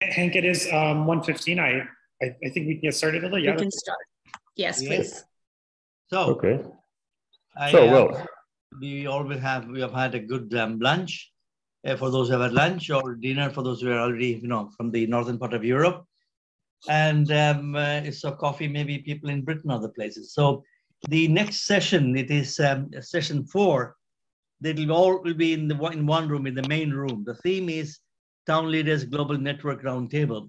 Hank, it is um, 115. I, I, I think we can get started. Yeah. We can start. Yes, yes. please. So, okay. I, so, well, uh, we always have, we have had a good um, lunch uh, for those who have had lunch or dinner for those who are already, you know, from the northern part of Europe. And um, uh, so coffee, maybe people in Britain, other places. So the next session, it is um, session four. They will all will be in the in one room, in the main room. The theme is Town Leaders Global Network Roundtable.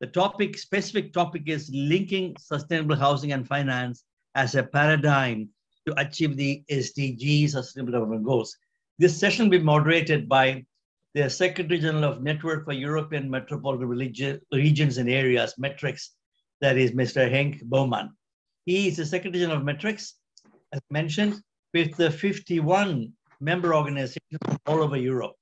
The topic, specific topic is linking sustainable housing and finance as a paradigm to achieve the SDG Sustainable Development Goals. This session will be moderated by the Secretary General of Network for European Metropolitan Regions and Areas, METREX, that is Mr. Henk Bouwman. He is the Secretary General of METREX, as mentioned, with the 51 member organizations all over Europe.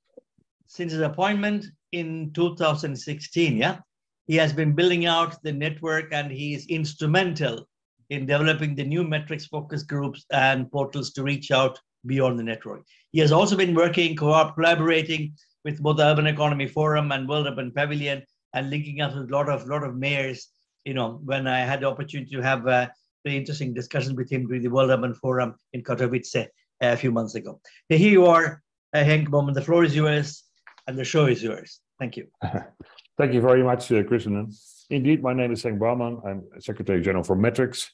Since his appointment in 2016, yeah, he has been building out the network and he is instrumental in developing the new METREX focus groups and portals to reach out beyond the network. He has also been working, co collaborating with both the Urban Economy Forum and World Urban Pavilion and linking up with a lot of, lot of mayors. You know, when I had the opportunity to have uh, very interesting discussions with him during the World Urban Forum in Katowice uh, a few months ago. Here you are, uh, Henk Bouwman. The floor is yours and the show is yours. Thank you. Thank you very much, uh, Krishnan. Indeed, my name is Henk Bouwman. I'm Secretary General for METREX.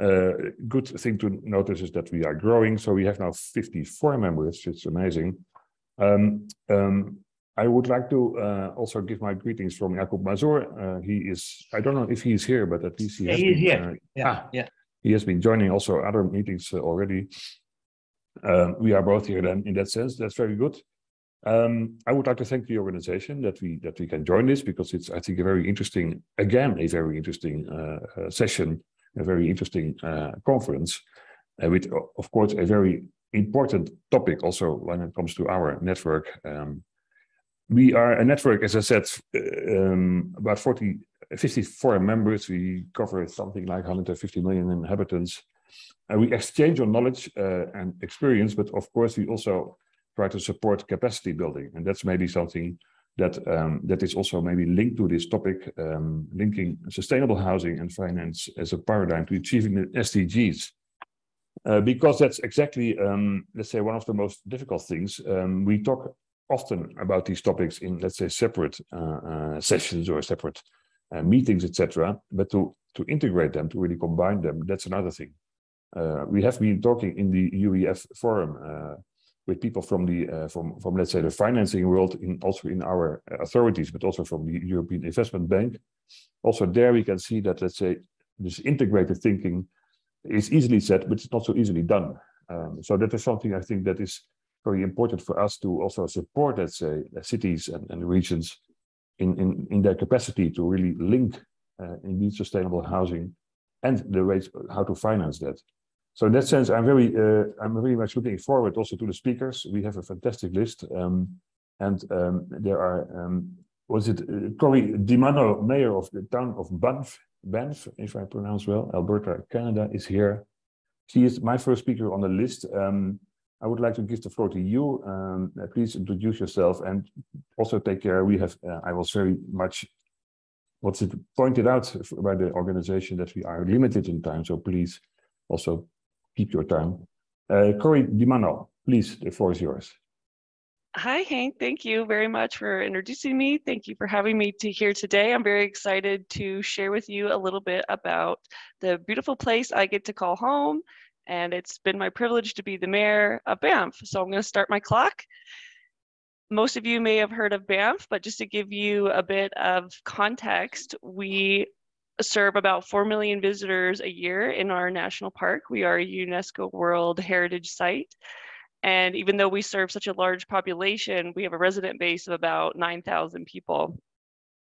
Uh, good thing to notice is that we are growing. So we have now 54 members. It's amazing. Um, um, I would like to uh, also give my greetings from Jakub Mazur. Uh, he is, I don't know if he is here, but at least he has he been, here. Uh, yeah, ah, yeah. He has been joining also other meetings uh, already. Um, we are both here then in that sense. That's very good. Um, I would like to thank the organization that we that we can join this because it's I think a very interesting again a very interesting uh, uh, session, a very interesting uh, conference, uh, with of course a very important topic also when it comes to our network. Um, we are a network, as I said, um, about 40, 54 members. We cover something like 150 million inhabitants. And we exchange our knowledge uh, and experience, but of course we also try to support capacity building. And that's maybe something that um, that is also maybe linked to this topic, um, linking sustainable housing and finance as a paradigm to achieving the SDGs. Uh, because that's exactly, um, let's say, one of the most difficult things. Um, we talk often about these topics in, let's say, separate uh, uh, sessions or separate uh, meetings, etc. But to to integrate them, to really combine them, that's another thing. Uh, we have been talking in the UEF forum uh, with people from the uh, from from let's say the financing world in also in our authorities but also from the European Investment Bank. Also there we can see that let's say this integrated thinking is easily said but it's not so easily done. Um, so that is something I think that is very important for us to also support let's say cities and, and regions in, in in their capacity to really link uh, indeed sustainable housing and the ways how to finance that so in that sense, I'm very, uh, I'm very much looking forward also to the speakers. We have a fantastic list, um, and um, there are, um, was it uh, Corrie DiManno, mayor of the town of Banff, Banff, if I pronounce well, Alberta, Canada, is here. She is my first speaker on the list. Um, I would like to give the floor to you. Um, please introduce yourself and also take care. We have, uh, I was very much, what's it pointed out by the organization that we are limited in time. So please also keep your time. Uh, Corrie DiManno, please, the floor is yours. Hi, Hank. Thank you very much for introducing me. Thank you for having me to here today. I'm very excited to share with you a little bit about the beautiful place I get to call home. And it's been my privilege to be the mayor of Banff. So I'm going to start my clock. Most of you may have heard of Banff, but just to give you a bit of context, we serve about 4 million visitors a year in our national park. We are a UNESCO World Heritage Site. And even though we serve such a large population, we have a resident base of about 9,000 people.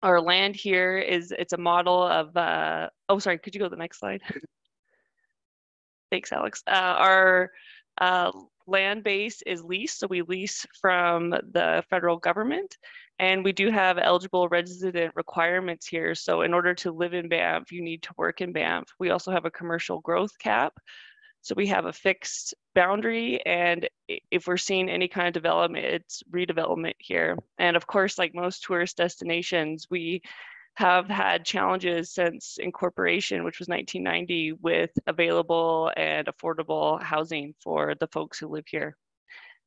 Our land here is, it's a model of, uh, oh, sorry, could you go to the next slide? Thanks, Alex. Uh, our uh, land base is leased, so we lease from the federal government. And we do have eligible resident requirements here. So in order to live in Banff, you need to work in Banff. We also have a commercial growth cap. So we have a fixed boundary and if we're seeing any kind of development, it's redevelopment here. And of course, like most tourist destinations, we have had challenges since incorporation, which was 1990, with available and affordable housing for the folks who live here.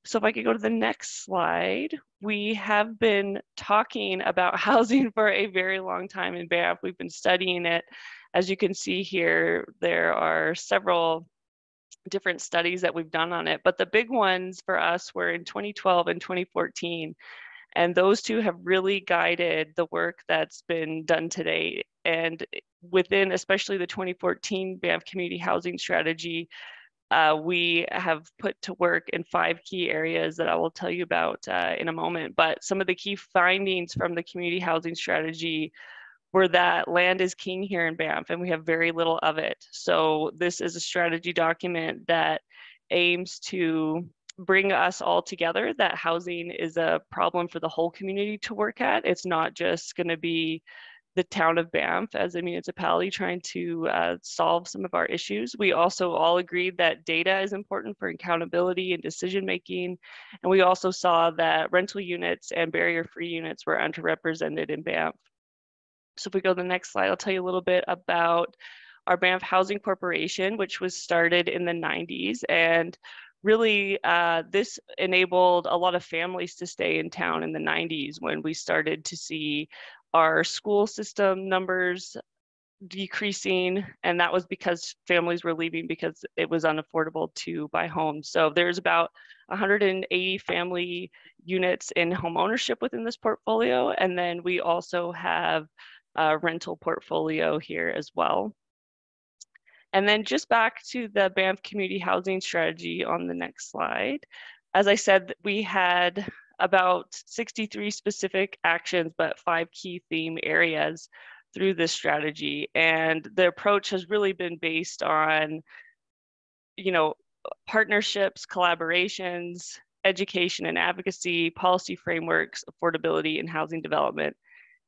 So if I could go to the next slide, we have been talking about housing for a very long time in Banff. We've been studying it. As you can see here, there are several different studies that we've done on it, but the big ones for us were in 2012 and 2014. And those two have really guided the work that's been done today. And within especially the 2014 Banff Community Housing Strategy, uh, we have put to work in five key areas that I will tell you about uh, in a moment. But some of the key findings from the community housing strategy were that land is king here in Banff and we have very little of it. So this is a strategy document that aims to bring us all together that housing is a problem for the whole community to work at. It's not just going to be the town of Banff as a municipality trying to uh, solve some of our issues. We also all agreed that data is important for accountability and decision making. And we also saw that rental units and barrier free units were underrepresented in Banff. So if we go to the next slide, I'll tell you a little bit about our Banff Housing Corporation, which was started in the 90s. And really uh, this enabled a lot of families to stay in town in the 90s when we started to see our school system numbers decreasing and that was because families were leaving because it was unaffordable to buy homes so there's about 180 family units in home ownership within this portfolio and then we also have a rental portfolio here as well and then just back to the Banff community housing strategy on the next slide. As I said, we had about 63 specific actions, but five key theme areas through this strategy. And the approach has really been based on, you know, partnerships, collaborations, education and advocacy, policy frameworks, affordability, and housing development.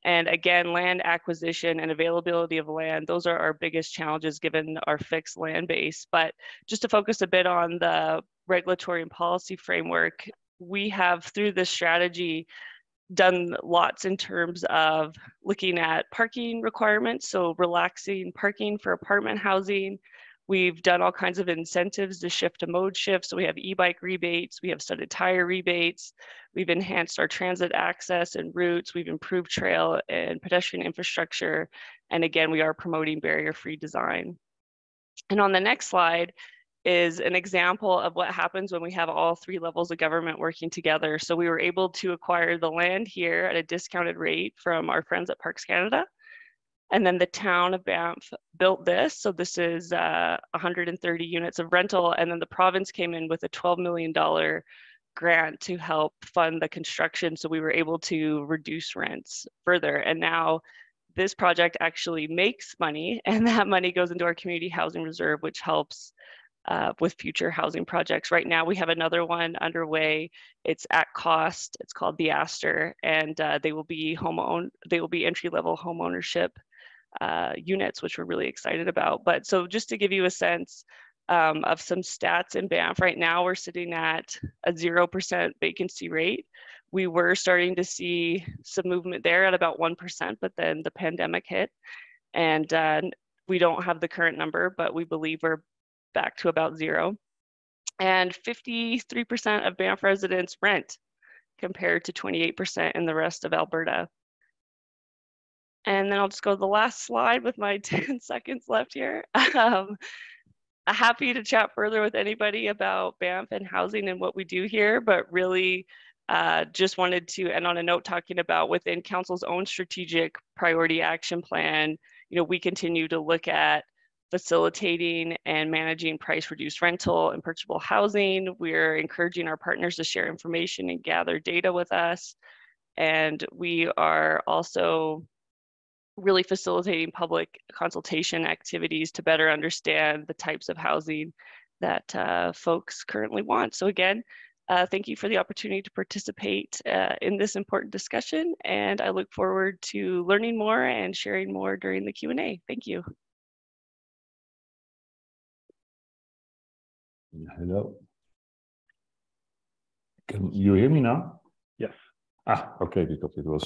And again, land acquisition and availability of land, those are our biggest challenges given our fixed land base. But just to focus a bit on the regulatory and policy framework, we have through this strategy done lots in terms of looking at parking requirements, so relaxing parking for apartment housing, We've done all kinds of incentives to shift to mode shift. So we have e-bike rebates, we have studded tire rebates, we've enhanced our transit access and routes, we've improved trail and pedestrian infrastructure. And again, we are promoting barrier-free design. And on the next slide is an example of what happens when we have all three levels of government working together. So we were able to acquire the land here at a discounted rate from our friends at Parks Canada. And then the town of Banff built this. So this is uh, 130 units of rental. And then the province came in with a $12 million grant to help fund the construction. So we were able to reduce rents further. And now this project actually makes money and that money goes into our community housing reserve, which helps uh, with future housing projects. Right now, we have another one underway. It's at cost. It's called the Aster, and uh, they will be home own. They will be entry level home ownership uh, units, which we're really excited about. But so just to give you a sense um, of some stats in Banff, right now we're sitting at a 0% vacancy rate. We were starting to see some movement there at about 1%, but then the pandemic hit. And uh, we don't have the current number, but we believe we're back to about zero. And 53% of Banff residents rent compared to 28% in the rest of Alberta. And then I'll just go to the last slide with my 10 seconds left here. Um, happy to chat further with anybody about Banff and housing and what we do here, but really uh, just wanted to end on a note talking about within council's own strategic priority action plan, you know, we continue to look at facilitating and managing price reduced rental and purchasable housing. We're encouraging our partners to share information and gather data with us. And we are also really facilitating public consultation activities to better understand the types of housing that uh, folks currently want. So again, uh, thank you for the opportunity to participate uh, in this important discussion, and I look forward to learning more and sharing more during the Q&A. Thank you. Hello. Can you hear me now? Yes. Ah, okay, because it was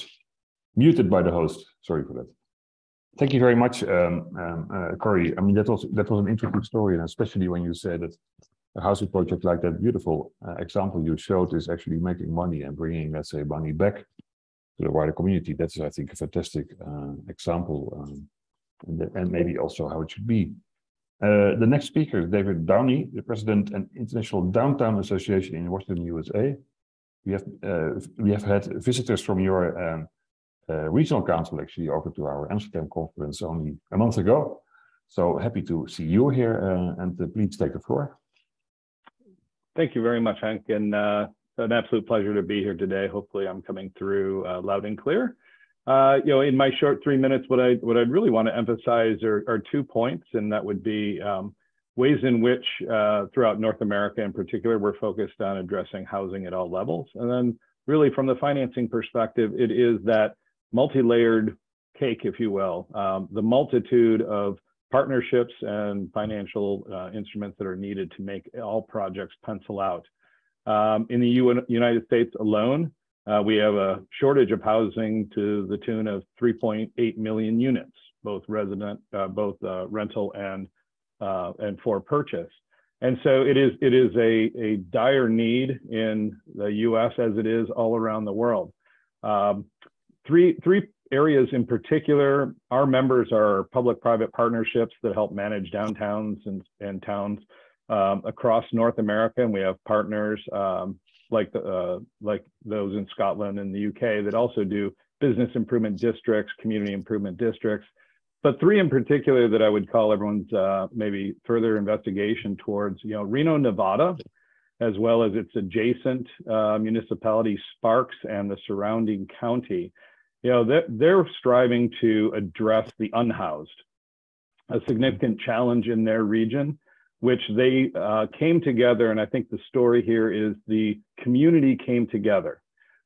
muted by the host. Sorry for that. Thank you very much, um, um, uh, Corrie. I mean, that was that was an interesting story, and especially when you said that a housing project like that beautiful uh, example you showed is actually making money and bringing, let's say, money back to the wider community. That's, I think, a fantastic uh, example, um, and, and maybe also how it should be. Uh, the next speaker is David Downey, the president and International Downtown Association in Washington, USA. We have uh, we have had visitors from your um, uh, regional council actually over to our Amsterdam conference only a month ago. So happy to see you here, uh, and uh, please take the floor. Thank you very much, Hank, and an absolute pleasure to be here today. Hopefully, I'm coming through loud and clear. Uh, you know, in my short three minutes, what I what I'd really want to emphasize are, are two points, and that would be um, ways in which uh, throughout North America, in particular, we're focused on addressing housing at all levels, and then really from the financing perspective, it is that multi-layered cake, if you will, um, the multitude of partnerships and financial uh, instruments that are needed to make all projects pencil out. Um, in the U United States alone, uh, we have a shortage of housing to the tune of 3.8 million units, both resident, uh, both uh, rental and uh, and for purchase. And so it is it is a, a dire need in the U.S. as it is all around the world. Um, three three areas in particular, our members are public-private partnerships that help manage downtowns and, and towns um, across North America. And we have partners um, like, the, uh, like those in Scotland and the UK that also do business improvement districts, community improvement districts. But three in particular that I would call everyone's uh, maybe further investigation towards, you know, Reno, Nevada, as well as its adjacent uh, municipality, Sparks, and the surrounding county you know, they're, they're striving to address the unhoused, a significant challenge in their region, which they uh, came together. And I think the story here is the community came together.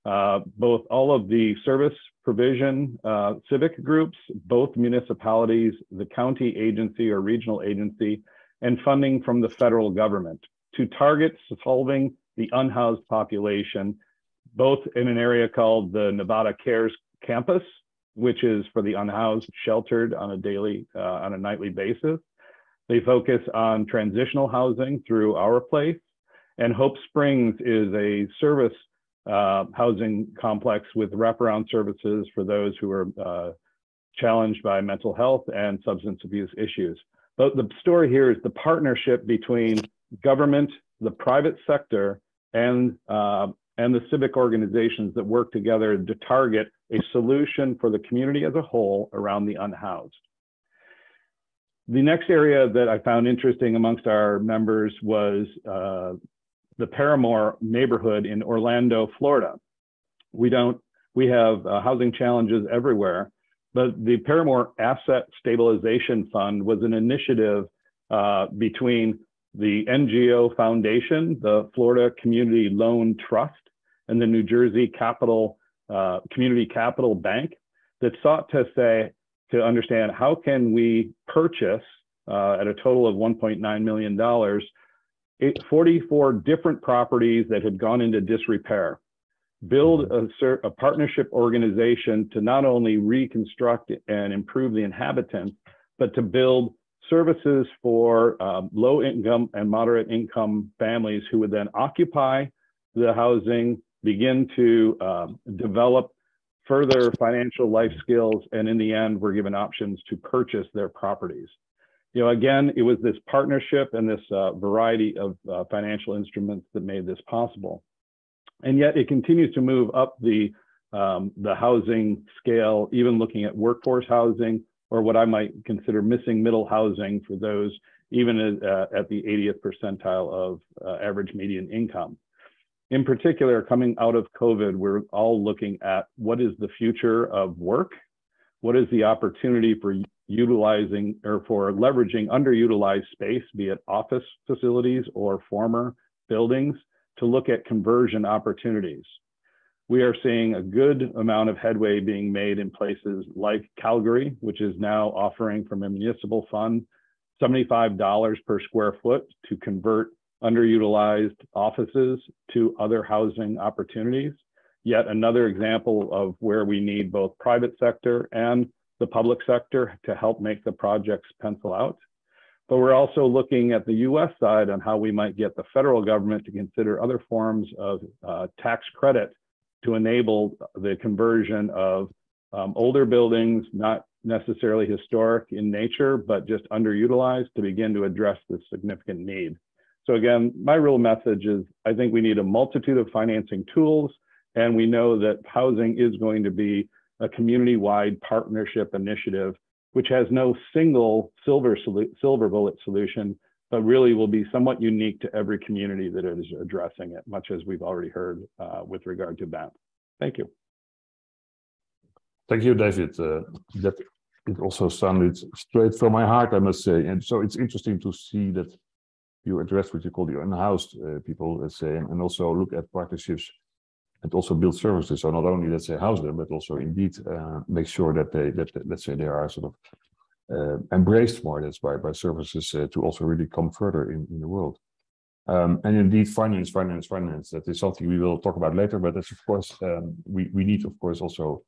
Uh, both all of the service provision uh, civic groups, both municipalities, the county agency or regional agency, and funding from the federal government to target solving the unhoused population, both in an area called the Nevada Cares campus, which is for the unhoused, sheltered on a daily, uh, on a nightly basis. They focus on transitional housing through Our Place, and Hope Springs is a service uh, housing complex with wraparound services for those who are uh, challenged by mental health and substance abuse issues. But the story here is the partnership between government, the private sector, and uh, and the civic organizations that work together to target a solution for the community as a whole around the unhoused. The next area that I found interesting amongst our members was uh, the Parramore neighborhood in Orlando, Florida. We don't, we have uh, housing challenges everywhere, but the Parramore Asset Stabilization Fund was an initiative uh, between the NGO Foundation, the Florida Community Loan Trust, and the New Jersey Capital uh, Community Capital Bank that sought to say to understand how can we purchase uh, at a total of 1.9 million dollars 44 different properties that had gone into disrepair. Build a, a, partnership organization to not only reconstruct and improve the inhabitants but to build services for um, low income and moderate income families who would then occupy the housing begin to um, develop further financial life skills, and in the end, we're given options to purchase their properties. You know, again, it was this partnership and this uh, variety of uh, financial instruments that made this possible. And yet it continues to move up the, um, the housing scale, even looking at workforce housing or what I might consider missing middle housing for those even at, uh, at the 80th percentile of uh, average median income in particular, coming out of COVID, we're all looking at what is the future of work? What is the opportunity for utilizing or for leveraging underutilized space, be it office facilities or former buildings, to look at conversion opportunities. We are seeing a good amount of headway being made in places like Calgary, which is now offering from a municipal fund $75 per square foot to convert underutilized offices to other housing opportunities. Yet another example of where we need both private sector and the public sector to help make the projects pencil out. But we're also looking at the US side on how we might get the federal government to consider other forms of uh, tax credit to enable the conversion of um, older buildings, not necessarily historic in nature, but just underutilized to begin to address this significant need. So again, my real message is I think we need a multitude of financing tools, and we know that housing is going to be a community-wide partnership initiative, which has no single silver, silver bullet solution, but really will be somewhat unique to every community that is addressing it, much as we've already heard uh, with regard to that. Thank you. Thank you, David. Uh, that it also sounded straight from my heart, I must say. And so it's interesting to see that you address what you call the unhoused uh, people, let's say, and, and, also look at partnerships and also build services. So not only, let's say, house them, but also indeed uh, make sure that they, that, let's say, they are sort of uh, embraced more, that's by, by services uh, to also really come further in, in the world. Um, and indeed, finance, finance, finance, that is something we will talk about later, but that's of course, um, we, we need, of course, also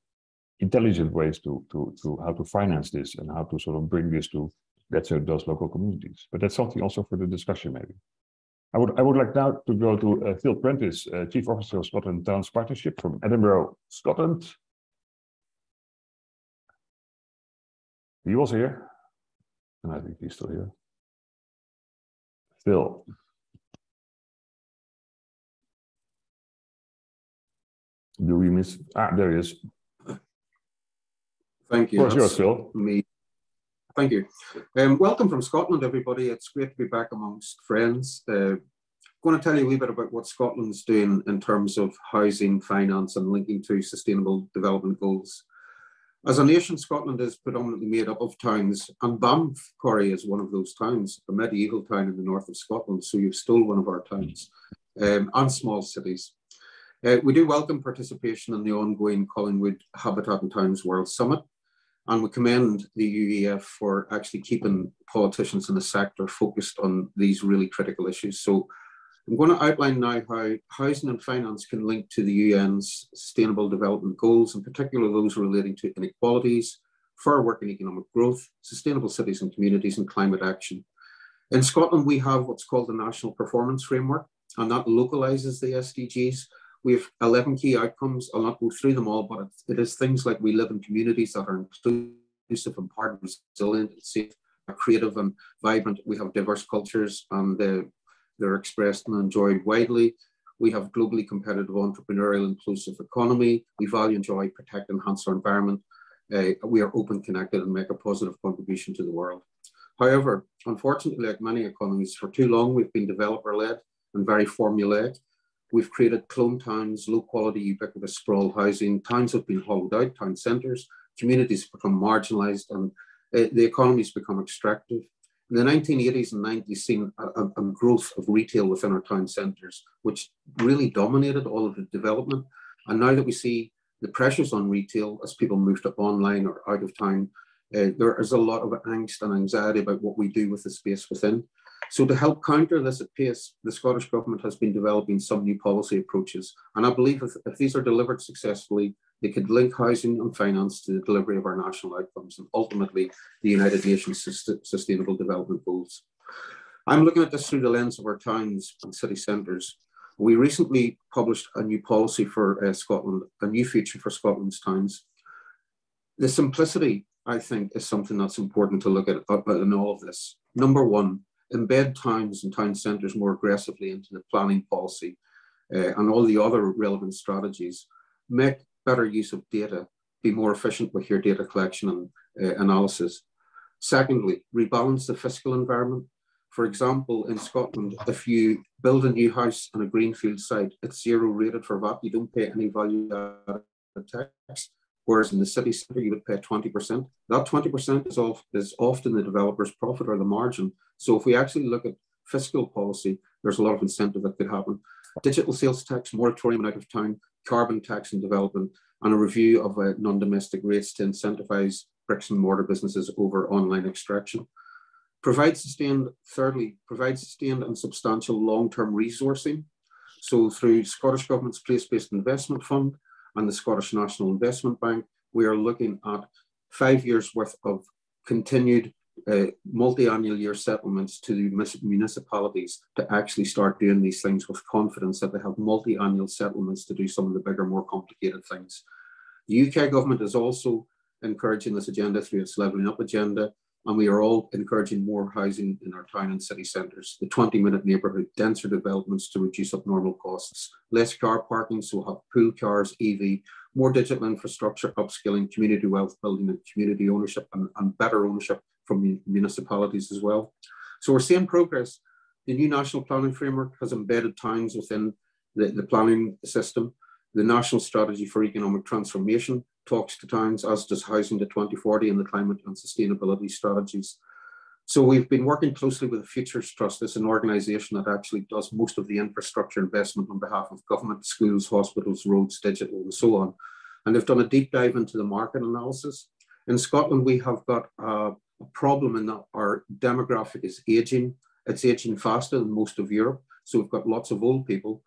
intelligent ways to, to, to how to finance this and how to sort of bring this to, say, those local communities. But that's something also for the discussion, maybe. I would, I would like now to go to uh, Phil Prentice, uh, Chief Officer of Scotland Towns Partnership from Edinburgh, Scotland. He was here, and I think he's still here. Phil. Do we miss? Ah, there he is. Thank you. Where's yours, Phil? Me. Thank you. Um, welcome from Scotland, everybody. It's great to be back amongst friends. Uh, I'm going to tell you a wee bit about what Scotland's doing in terms of housing, finance, and linking to sustainable development goals. As a nation, Scotland is predominantly made up of towns, and Bamcorrie is one of those towns, a medieval town in the north of Scotland. So you've stole one of our towns, um, and small cities. Uh, we do welcome participation in the ongoing Collingwood Habitat and Towns World Summit, and we commend the UEF for actually keeping politicians in the sector focused on these really critical issues. So I'm going to outline now how housing and finance can link to the UN's Sustainable Development Goals, in particular those relating to inequalities, fair work and economic growth, sustainable cities and communities, and climate action. In Scotland, we have what's called the National Performance Framework, and that localises the SDGs we have 11 key outcomes. I'll not go through them all, but it is things like we live in communities that are inclusive, empowered, resilient, safe, creative, and vibrant. We have diverse cultures, and they're expressed and enjoyed widely. We have globally competitive, entrepreneurial, inclusive economy. We value, enjoy, protect, enhance our environment. Uh, we are open, connected, and make a positive contribution to the world. However, unfortunately, like many economies, for too long we've been developer-led and very formulaic. We've created clone towns, low quality, ubiquitous sprawl housing. Towns have been hollowed out, town centres. Communities have become marginalised and uh, the economy's become extractive. In the 1980s and 90s, seen a, a, growth of retail within our town centres, which really dominated all of the development. And now that we see the pressures on retail as people move to online or out of town, uh, there is a lot of angst and anxiety about what we do with the space within. So to help counter this at pace, the Scottish Government has been developing some new policy approaches. And I believe if, if these are delivered successfully, they could link housing and finance to the delivery of our national outcomes and ultimately the United Nations Sustainable Development Goals. I'm looking at this through the lens of our towns and city centres. We recently published a new policy for uh, Scotland, a new future for Scotland's towns. The simplicity, I think, is something that's important to look at in all of this. Number one, embed towns and town centres more aggressively into the planning policy uh, and all the other relevant strategies. Make better use of data, be more efficient with your data collection and uh, analysis. Secondly, rebalance the fiscal environment. For example, in Scotland, if you build a new house on a greenfield site, it's zero rated for VAT. You don't pay any value added tax. Whereas in the city centre, you would pay 20%. That 20% is, of, is often the developer's profit or the margin. So if we actually look at fiscal policy, there's a lot of incentive that could happen. Digital sales tax, moratorium out of town, carbon tax and development, and a review of uh, non-domestic rates to incentivize bricks and mortar businesses over online extraction. Provide sustained, thirdly, provide sustained and substantial long-term resourcing. So through Scottish Government's Place-Based Investment Fund and the Scottish National Investment Bank, we are looking at five years worth of continued uh, multi-annual year settlements to the municipalities to actually start doing these things with confidence that they have multi-annual settlements to do some of the bigger, more complicated things. The UK government is also encouraging this agenda through its levelling up agenda, and we are all encouraging more housing in our town and city centres. The 20-minute neighbourhood, denser developments to reduce abnormal costs, less car parking, so we'll have pool cars, EV, more digital infrastructure, upskilling, community wealth building, and community ownership, and, and better ownership from municipalities as well. So we're seeing progress. The new national planning framework has embedded towns within the, the planning system. The national strategy for economic transformation talks to towns, as does Housing to 2040 and the climate and sustainability strategies. So we've been working closely with the Futures Trust. It's an organisation that actually does most of the infrastructure investment on behalf of government, schools, hospitals, roads, digital, and so on. And they've done a deep dive into the market analysis. In Scotland, we have got a problem in that our demographic is aging. It's aging faster than most of Europe. So we've got lots of old people.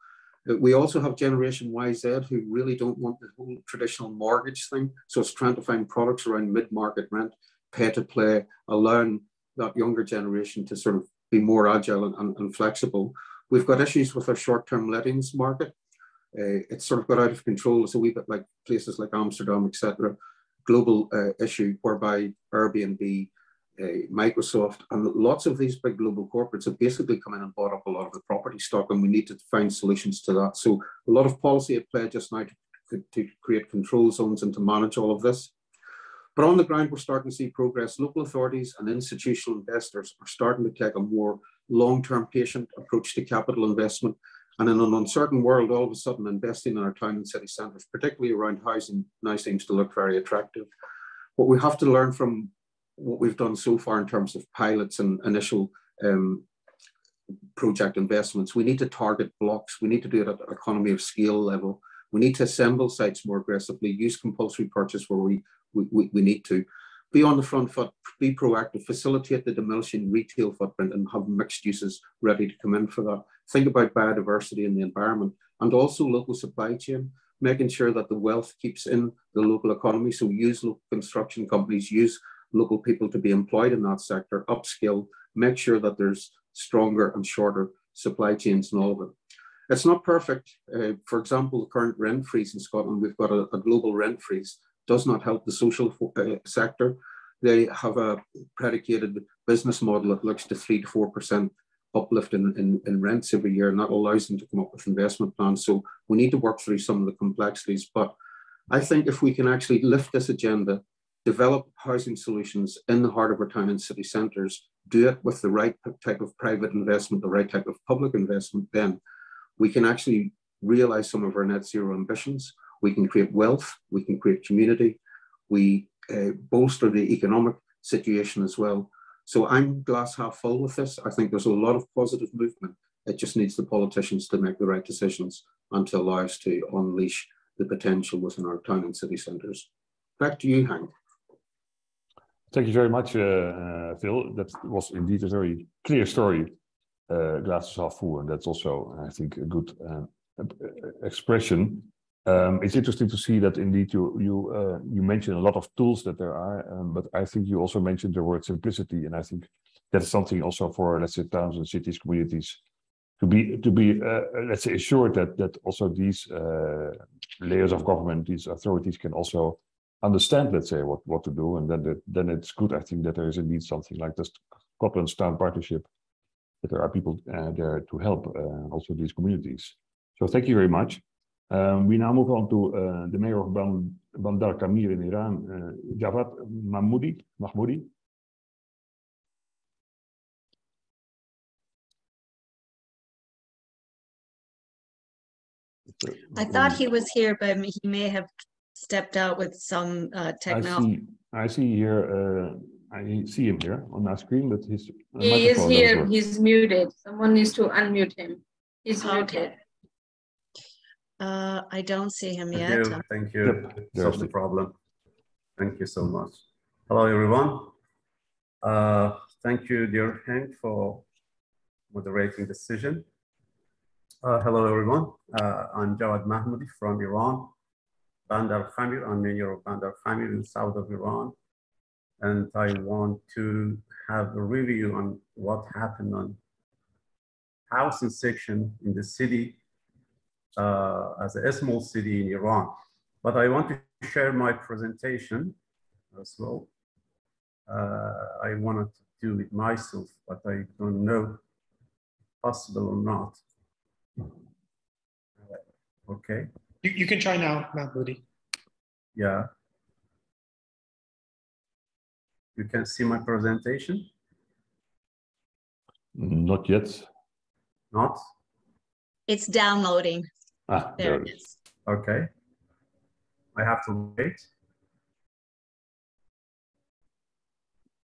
We also have Generation YZ who really don't want the whole traditional mortgage thing. So it's trying to find products around mid-market rent, pay to play, allowing that younger generation to sort of be more agile and, and, and flexible. We've got issues with our short-term lettings market. Uh, it's sort of got out of control. It's a wee bit like places like Amsterdam, etc. Global uh, issue whereby Airbnb Microsoft, and lots of these big global corporates have basically come in and bought up a lot of the property stock, and we need to find solutions to that. So a lot of policy at play just now to, to create control zones and to manage all of this. But on the ground, we're starting to see progress. Local authorities and institutional investors are starting to take a more long-term patient approach to capital investment. And in an uncertain world, all of a sudden investing in our town and city centres, particularly around housing, now seems to look very attractive. What we have to learn from what we've done so far in terms of pilots and initial um, project investments. We need to target blocks. We need to do it at economy of scale level. We need to assemble sites more aggressively, use compulsory purchase where we, we, we need to. Be on the front foot, be proactive, facilitate the diminishing retail footprint and have mixed uses ready to come in for that. Think about biodiversity in the environment and also local supply chain, making sure that the wealth keeps in the local economy. So use local construction companies, use local people to be employed in that sector, upskill, make sure that there's stronger and shorter supply chains and all of it. It's not perfect. Uh, for example, the current rent freeze in Scotland, we've got a, a global rent freeze, does not help the social uh, sector. They have a predicated business model that looks to three to 4% uplift in, in, in, rents every year, and that allows them to come up with investment plans. So we need to work through some of the complexities. But I think if we can actually lift this agenda develop housing solutions in the heart of our town and city centres, do it with the right type of private investment, the right type of public investment, then we can actually realize some of our net zero ambitions. We can create wealth, we can create community, we uh, bolster the economic situation as well. So I'm glass half full with this. I think there's a lot of positive movement. It just needs the politicians to make the right decisions and to allow us to unleash the potential within our town and city centres. Back to you, Hank. Thank you very much, uh, uh, Phil. That was indeed a very clear story, uh, glasses half full, and that's also, I think, a good uh, expression. Um, it's interesting to see that indeed you you uh, you mentioned a lot of tools that there are, um, but I think you also mentioned the word simplicity, and I think that's something also for let's say towns and cities, communities, to be to be uh, let's say assured that that also these layers of government, these authorities can also understand, let's say, what, what to do. And then, the, then it's good, I think, that there is indeed something like this Scotland Town Partnership, that there are people uh, there to help uh, also these communities. So thank you very much. Um, we now move on to uh, the mayor of Bandar Khamir in Iran, uh, Javad Mahmoudi. Mahmoudi. I thought he was here, but he may have stepped out with some uh, technology. I see, I see here, uh, I see him here on my screen, but his. He is here, he's muted. Someone needs to unmute him. He's okay. muted. Uh, I don't see him Thank yet. You. Thank you. Yep. Solve the problem. Thank you so much. Hello, everyone. Uh, thank you, dear Hank, for moderating the session. Uh, hello, everyone. Uh, I'm Jawad Mahmoudi from Iran, Bandar Khamir. I'm mayor of Bandar Khamir in south of Iran. And I want to have a review on what happened on housing section in the city uh, as a small city in Iran. But I want to share my presentation as well. Uh, I wanted to do it myself, but I don't know possible or not. Okay. You, you can try now, Mahmoudi. Yeah. You can see my presentation? Not yet. Not? It's downloading. Ah, There there it it is. is. Okay. I have to wait.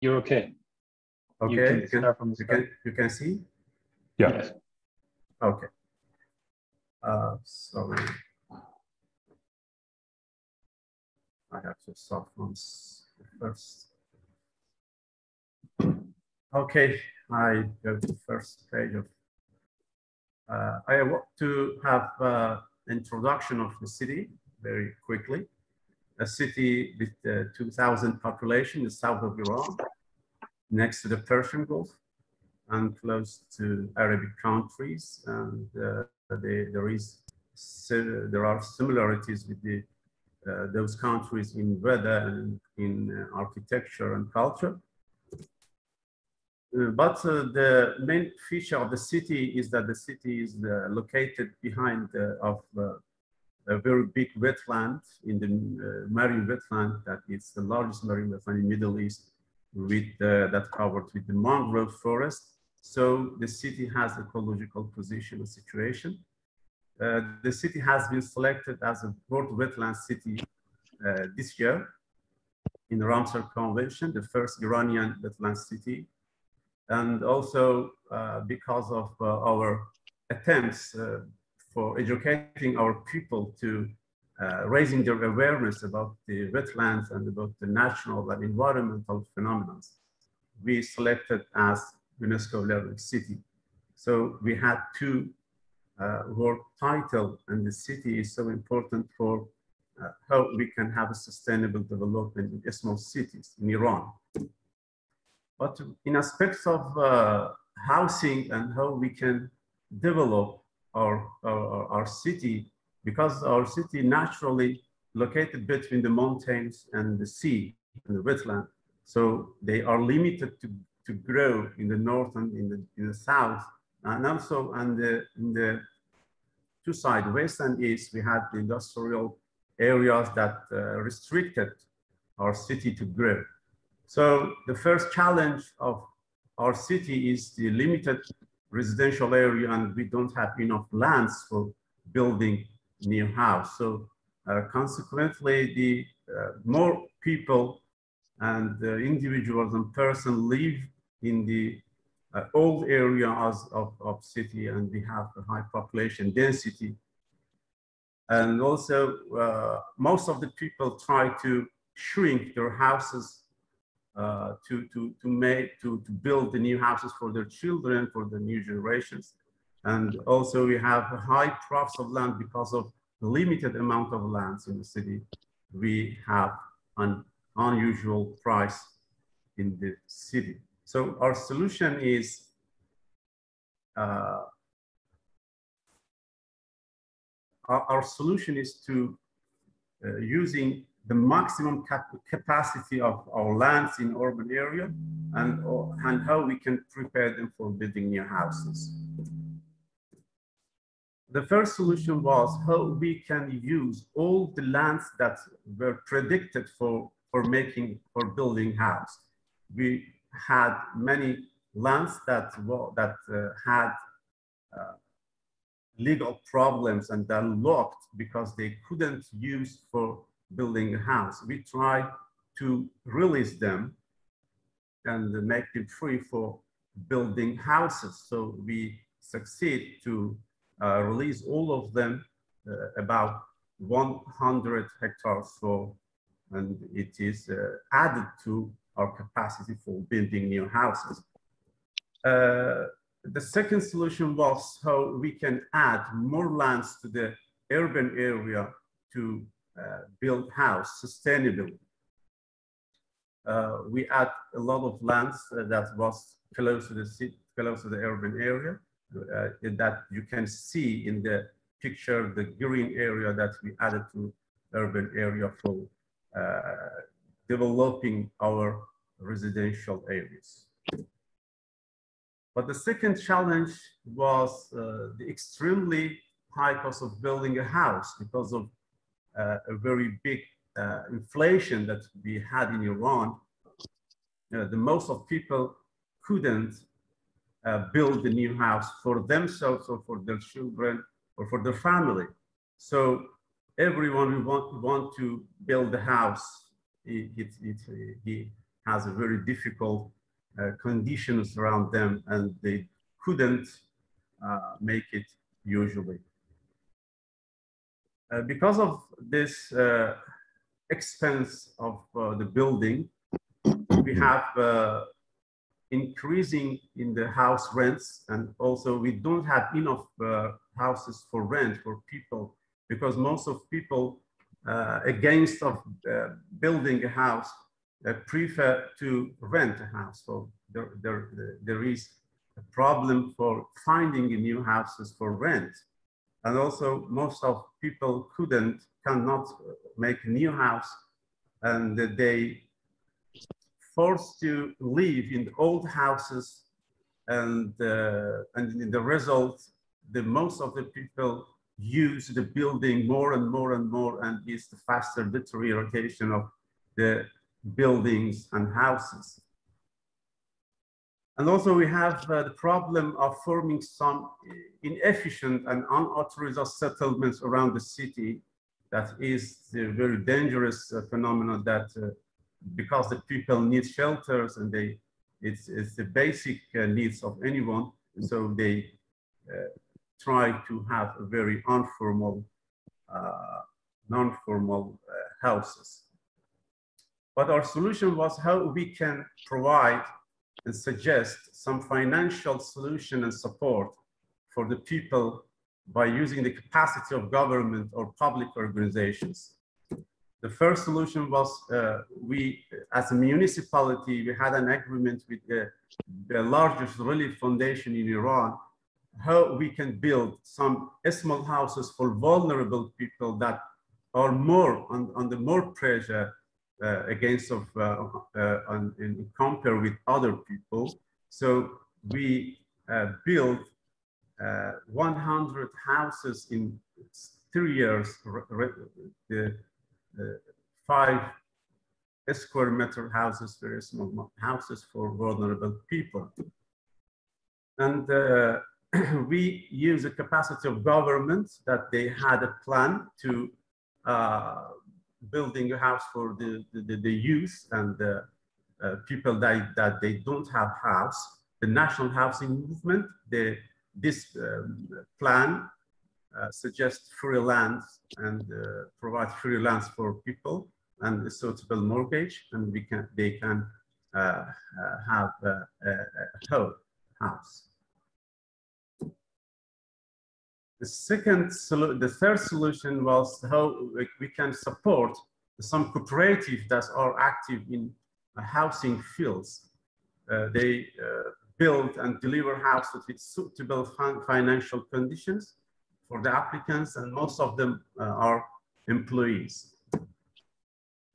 You're okay. You Okay, can you can, start from you can, you can see? Yeah. Yes. Okay. Uh, sorry. I have to start from first. Okay, I go to the first page of. Uh, I want to have uh, introduction of the city very quickly. A city with uh, 2,000 population in the south of Iran, next to the Persian Gulf and close to Arabic countries. And uh, there is there are similarities with the those countries in weather and in uh, architecture and culture. Uh, but uh, the main feature of the city is that the city is uh, located behind uh, of uh, a very big wetland in the uh, marine wetland that is the largest marine wetland in the Middle East with uh, that covered with the mangrove forest. So the city has ecological position and situation. Uh, the city has been selected as a World Wetland City uh, this year in the Ramsar Convention, the first Iranian wetland city. And also uh, because of uh, our attempts uh, for educating our people to raising their awareness about the wetlands and about the natural and environmental phenomena, we selected as UNESCO level city. So we had two work title and the city is so important for uh, how we can have a sustainable development in small cities in Iran. But in aspects of uh, housing and how we can develop our, our, our city, because our city naturally located between the mountains and the sea and the wetland. So they are limited to, to grow in the north and in the, in the south. And also on the, in the two sides, west and east, we had the industrial areas that uh, restricted our city to grow. So the first challenge of our city is the limited residential area and we don't have enough lands for building new house. So uh, consequently, the uh, more people and uh, individuals and person live in the uh, old areas of, of city and we have a high population density. And also uh, most of the people try to shrink their houses uh, to, to, to make, to, to build the new houses for their children, for the new generations. And also we have high price of land because of the limited amount of lands in the city. We have an unusual price in the city. So our solution is uh, our, our, solution is to uh, using the maximum cap capacity of our lands in urban area and, and how we can prepare them for building new houses. The first solution was how we can use all the lands that were predicted for, for making, for building house. We had many lands that, that uh, had uh, legal problems and they're locked because they couldn't use for building a house. We tried to release them and make them free for building houses. So we succeed to uh, release all of them uh, about 100 hectares for, and it is uh, added to our capacity for building new houses. Uh, the second solution was how we can add more lands to the urban area to uh, build house sustainably. Uh, we add a lot of lands uh, that was close to the city, close to the urban area uh, that you can see in the picture, the green area that we added to urban area for uh, developing our residential areas. But the second challenge was uh, the extremely high cost of building a house because of uh, a very big uh, inflation that we had in Iran. The most of people couldn't uh, build a new house for themselves or for their children or for their family. So everyone who want, want to build a house, it, it, he has a very difficult uh, conditions around them and they couldn't uh, make it usually. Uh, because of this uh, expense of uh, the building, we have uh, increasing in the house rents and also we don't have enough houses for rent for people because most of people against of building a house uh, prefer to rent a house. So there, there, there is a problem for finding new houses for rent. And also most of people couldn't, cannot make a new house and they forced to live in old houses and, uh, and in the result, the most of the people use the building more and more and more and is the faster deterioration of the buildings and houses. And also we have uh, the problem of forming some inefficient and unauthorized settlements around the city. That is a very dangerous uh, phenomenon that uh, because the people need shelters and they, it's, it's the basic uh, needs of anyone. So they uh, try to have a very informal, uh, non-formal houses. But our solution was how we can provide and suggest some financial solution and support for the people by using the capacity of government or public organizations. The first solution was uh, we, as a municipality, we had an agreement with the, the largest relief foundation in Iran, how we can build some small houses for vulnerable people that are more under more pressure uh, against of uh, uh, in compare with other people. So we built 100 houses in three years, the five square meter houses, very small houses for vulnerable people. And uh, we use the capacity of government that they had a plan to uh, building a house for the, the, the youth and the uh, people that, that they don't have house. The national housing movement, the, this um, plan uh, suggests free land and uh, provide free lands for people and a suitable mortgage and we can, they can uh, uh, have a, a, house. The second, the third solution was how we can support some cooperatives that are active in housing fields. Uh, they uh, build and deliver houses with suitable financial conditions for the applicants, and most of them uh, are employees.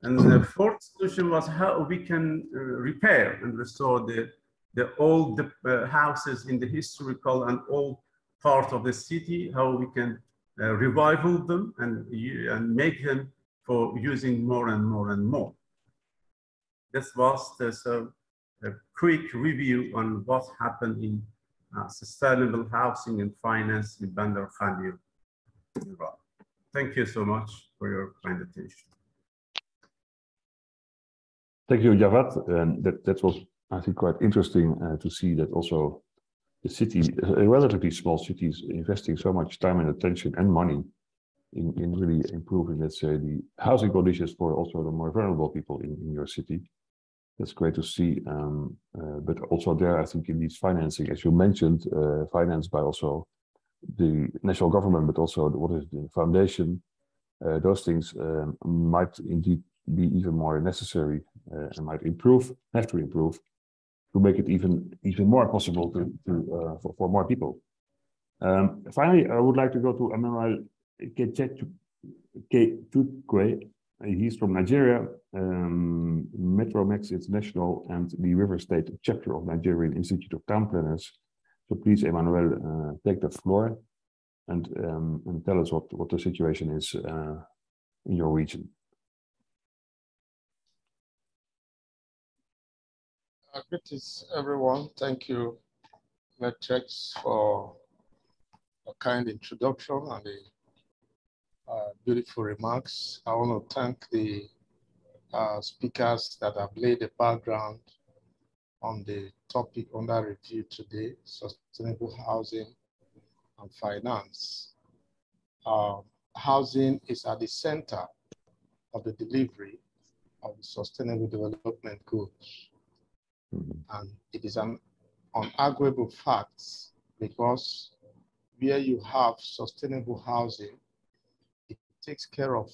And the fourth solution was how we can uh, repair and restore the, the old uh, houses in the historical and old part of the city, how we can uh, revival them and, and make them for using more and more and more. This was the, so, a quick review on what happened in uh, sustainable housing and finance in Bandar Khamir, Iran. Thank you so much for your kind attention. Thank you, Javad. That, that was, I think, quite interesting uh, to see that also the city, a relatively small city, is investing so much time and attention and money in, in really improving, let's say, the housing conditions for also the more vulnerable people in, in your city. That's great to see. Um, uh, but also there, I think it needs financing, as you mentioned, uh, financed by also the national government, but also the, what is the foundation. Uh, those things um, might indeed be even more necessary uh, and might improve, have to improve, to make it even even more possible to, to uh, for, for more people. Um, finally, I would like to go to Emmanuel Ketukwe. He's from Nigeria, um, Metromex International, and the River State chapter of Nigerian Institute of Town Planners. So please, Emmanuel, uh, take the floor and, um, and tell us what, what the situation is uh, in your region. Uh, greetings, everyone. Thank you, METREX, for a kind introduction and the uh, beautiful remarks. I want to thank the uh, speakers that have laid the background on the topic under review today, sustainable housing and finance. Uh, housing is at the center of the delivery of the sustainable development goals. Mm -hmm. And it is an unarguable fact because where you have sustainable housing, it takes care of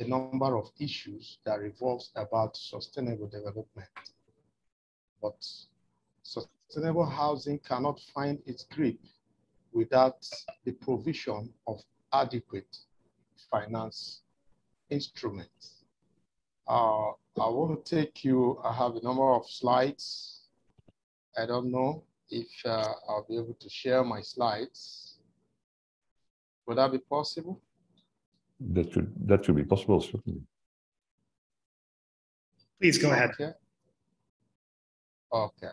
a number of issues that revolves about sustainable development. But sustainable housing cannot find its grip without the provision of adequate finance instruments. Uh, I want to take you, I have a number of slides. I don't know if uh, I'll be able to share my slides. Would that be possible? that should that should be possible certainly please go ahead okay okay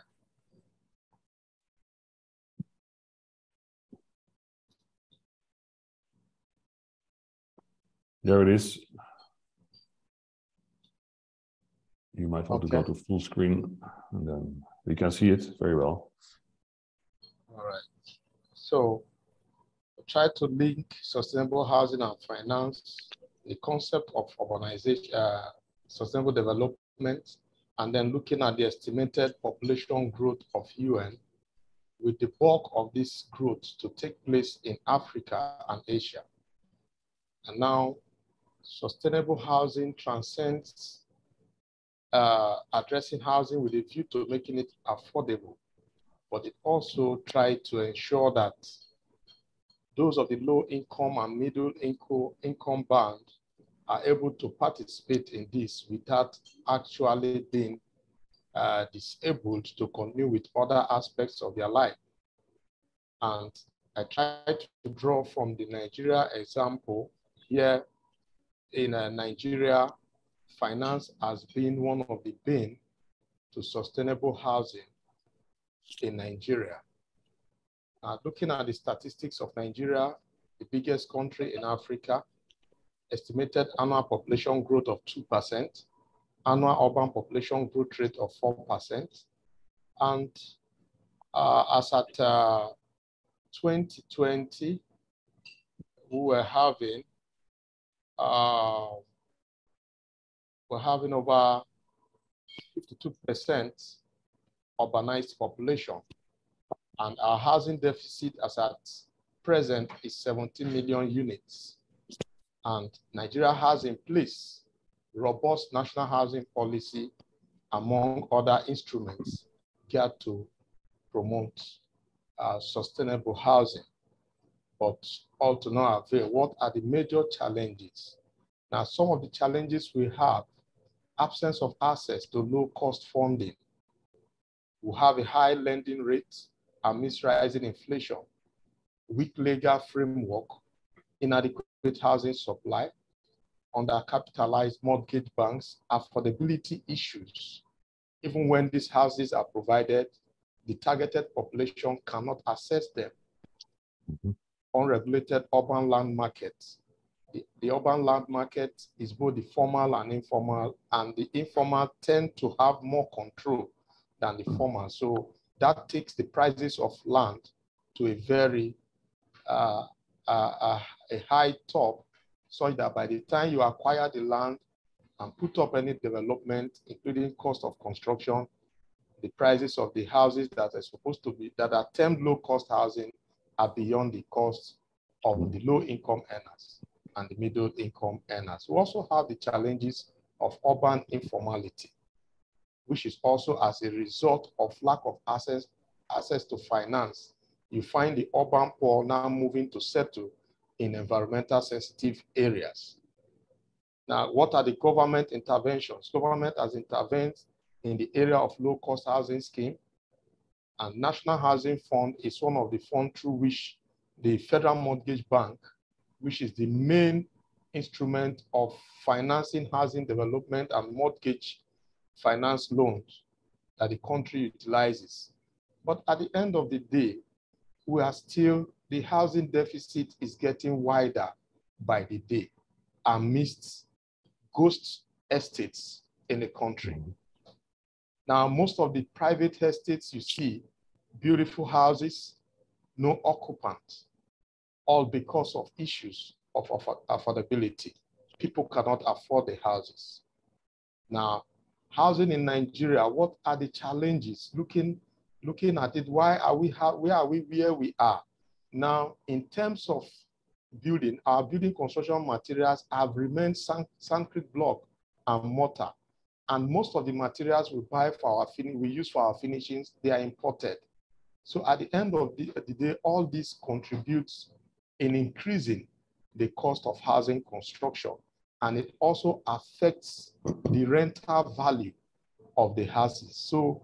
there it is you might want okay. to go to full screen and then we can see it very well all right so try to link sustainable housing and finance, the concept of urbanization, uh, sustainable development, and then looking at the estimated population growth of UN with the bulk of this growth to take place in Africa and Asia. And now sustainable housing transcends uh, addressing housing with a view to making it affordable, but it also tried to ensure that those of the low income and middle income, band are able to participate in this without actually being uh, disabled to continue with other aspects of their life. And I tried to draw from the Nigeria example here in uh, Nigeria, finance has been one of the bane to sustainable housing in Nigeria. Looking at the statistics of Nigeria, the biggest country in Africa, estimated annual population growth of 2%, annual urban population growth rate of 4%. And uh, as at uh, 2020, we were having uh, we're having over 52% urbanized population and our housing deficit as at present is 17 million units. And Nigeria has in place robust national housing policy among other instruments geared to promote uh, sustainable housing. But all to no avail, what are the major challenges? Now, some of the challenges we have, absence of access to low cost funding. We have a high lending rate amidst rising inflation, weak legal framework, inadequate housing supply, undercapitalized mortgage banks, affordability issues. Even when these houses are provided, the targeted population cannot access them. Mm -hmm. Unregulated urban land markets. The, urban land market is both the formal and informal, and the informal tend to have more control than the formal. So that takes the prices of land to a very uh, uh, uh, a high top, so that by the time you acquire the land and put up any development, including cost of construction, the prices of the houses that are supposed to be, that are termed low cost housing are beyond the cost of the low income earners and the middle income earners. We also have the challenges of urban informality, which is also as a result of lack of access, access to finance. You find the urban poor now moving to settle in environmental sensitive areas. Now, what are the government interventions? Government has intervened in the area of low cost housing scheme and National Housing Fund is one of the funds through which the Federal Mortgage Bank, which is the main instrument of financing housing development and mortgage finance loans that the country utilizes. But at the end of the day, we are still, the housing deficit is getting wider by the day amidst ghost estates in the country. Mm-hmm. Now, most of the private estates you see, beautiful houses, no occupants, all because of issues of, affordability. People cannot afford the houses. Now, housing in Nigeria, what are the challenges? Looking, looking at it, why are we, where are we where we are? Now, in terms of building, our building construction materials have remained concrete block and mortar. And most of the materials we buy for our we use for our finishings, they are imported. So at the end of the, the day, all this contributes in increasing the cost of housing construction. And it also affects the rental value of the houses. So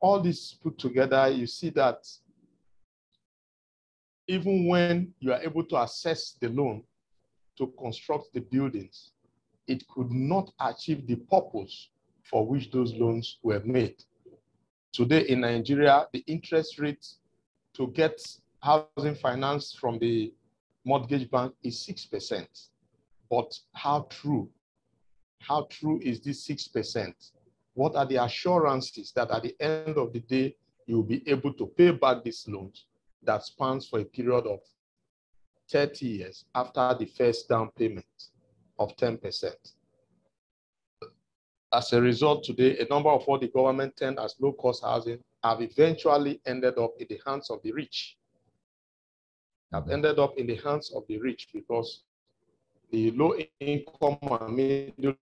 all this put together, you see that even when you are able to assess the loan to construct the buildings, it could not achieve the purpose for which those loans were made. Today in Nigeria, the interest rate to get housing finance from the mortgage bank is 6%. But how true? How true is this 6%? What are the assurances that at the end of the day, you'll be able to pay back these loans that spans for a period of 30 years after the first down payment of 10%? As a result, today, a number of what the government tend as low-cost housing have eventually ended up in the hands of the rich. Have ended up in the hands of the rich because the low income and middle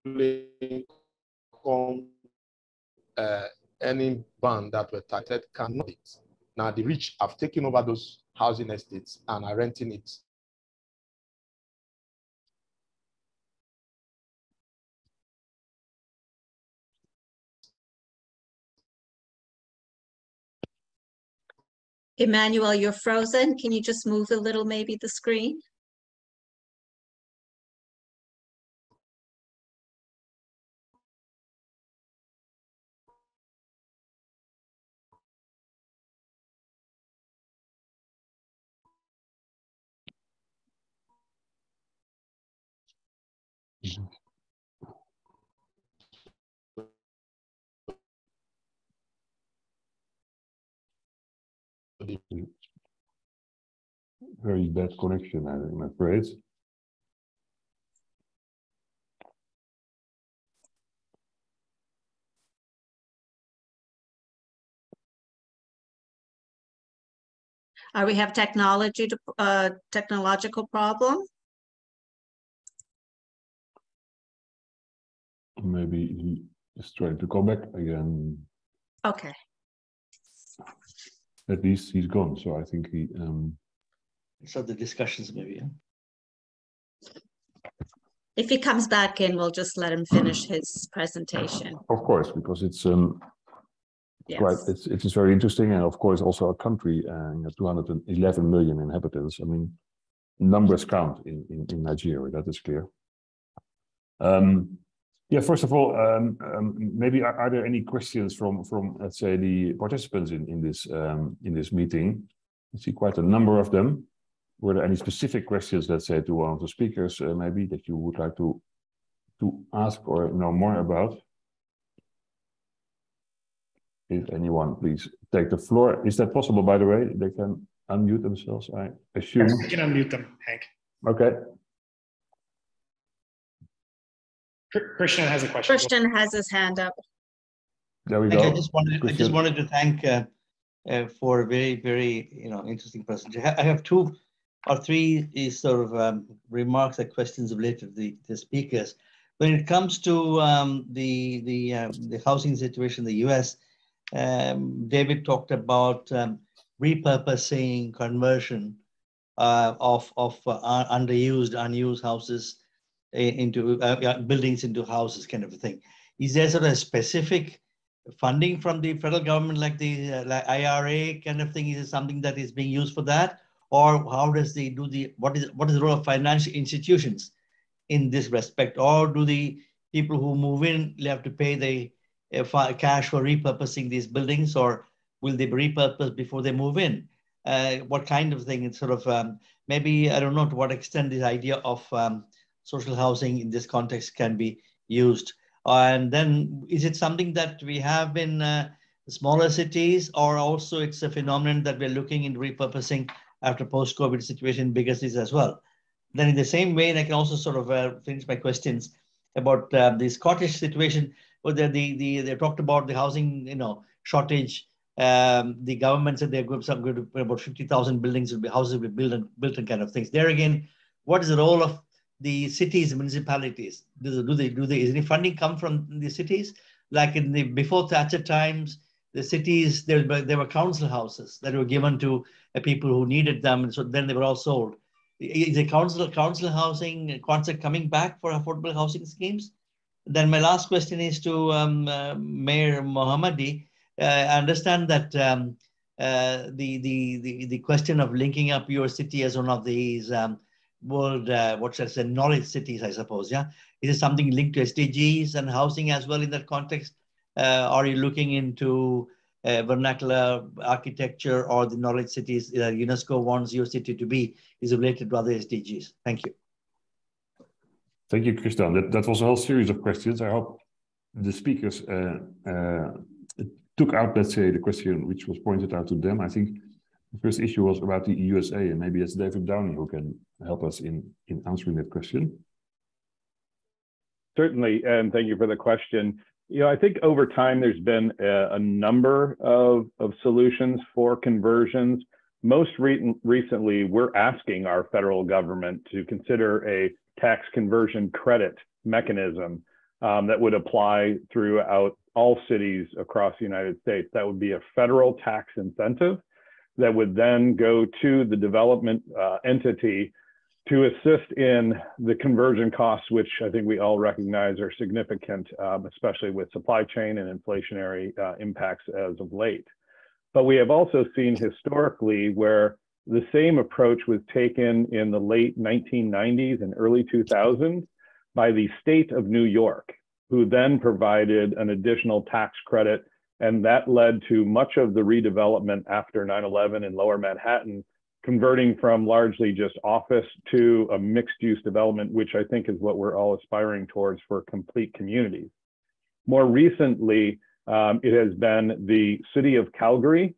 income uh, earning band that were targeted cannot. Now the rich have taken over those housing estates and are renting it Emmanuel, you're frozen. Can you just move a little, maybe the screen? Very bad connection, I'm afraid. Uh, we have technology, to, uh, technological problem. Maybe he is trying to come back again. Okay at least he's gone. So I think he. Um... So the discussions maybe. Yeah? If he comes back in, we'll just let him finish his presentation. Of course, because it's um, yes. quite it's it is very interesting, and of course also a country uh, 211 million inhabitants. I mean, numbers count in in, in Nigeria. That is clear. Um, yeah, first of all, um, um, maybe are, are, there any questions from from let's say the participants in in this um, in this meeting? I see quite a number of them. Were there any specific questions, let's say, to one of the speakers, uh, maybe that you would like to to ask or know more about? If anyone, please take the floor. Is that possible? By the way, they can unmute themselves. I assume. Yes, you can unmute them, Hank. Okay. Christian has a question. Christian has his hand up. There we Thank you. I go. just wanted, I just wanted to thank uh, uh, for a very, very, you know, interesting presentation. I I have two or three is sort of um, remarks or questions related to the, the speakers. When it comes to um, the the uh, the housing situation in the U.S., um, David talked about um, repurposing, conversion uh, of of uh, un- underused, unused houses i- into uh, buildings into houses, kind of a thing. Is there sort of specific funding from the federal government, like the uh, like IRA kind of thing? Is it something that is being used for that, or how does they do the what is what is the role of financial institutions in this respect, or do the people who move in have to pay the uh, cash for repurposing these buildings, or will they be repurposed before they move in? Uh, what kind of thing? It's sort of um, maybe I don't know to what extent this idea of um, social housing in this context can be used. And then is it something that we have in uh, smaller cities or also it's a phenomenon that we're looking into repurposing after post-COVID situation in bigger cities as well? Then in the same way, I can also sort of uh, finish my questions about uh, the Scottish situation, where the, the, the, they talked about the housing, you know, shortage. Um, the government said they're going to about 50,000 buildings will be houses will be built and built and kind of things. There again, what is the role of the cities, municipalities? Do do they, do they, is any funding come from the cities? Like in the before Thatcher times, the cities, there, were- there were council houses that were given to uh, people who needed them. And so then they were all sold. Is the council, council housing concept coming back for affordable housing schemes? Then my last question is to um, uh, Mayor Mohammadi. Uh, I understand that um, uh, the, the, the, the question of linking up your city as one of these um, world, uh, what should I say, knowledge cities, I suppose, yeah? Is it something linked to SDGs and housing as well in that context? Uh, are you looking into uh, vernacular architecture or the knowledge cities that UNESCO wants your city to be is related to other SDGs? Thank you. Thank you, Christian. That, that was a whole series of questions. I hope the speakers uh, uh, took out, let's say, the question which was pointed out to them. I think the first issue was about the USA, and maybe it's David Downey who can help us in, in answering that question. Certainly, and thank you for the question. You know, I think over time there's been a, a number of, of solutions for conversions. Most re recently, we're asking our federal government to consider a tax conversion credit mechanism um, that would apply throughout all cities across the United States. That would be a federal tax incentive that would then go to the development uh, entity to assist in the conversion costs, which I think we all recognize are significant, um, especially with supply chain and inflationary uh, impacts as of late. But we have also seen historically where the same approach was taken in the late 1990s and early 2000s by the state of New York, who then provided an additional tax credit. And that led to much of the redevelopment after 9 11 in lower Manhattan converting from largely just office to a mixed use development, which I think is what we're all aspiring towards for complete communities. More recently, um, it has been the city of Calgary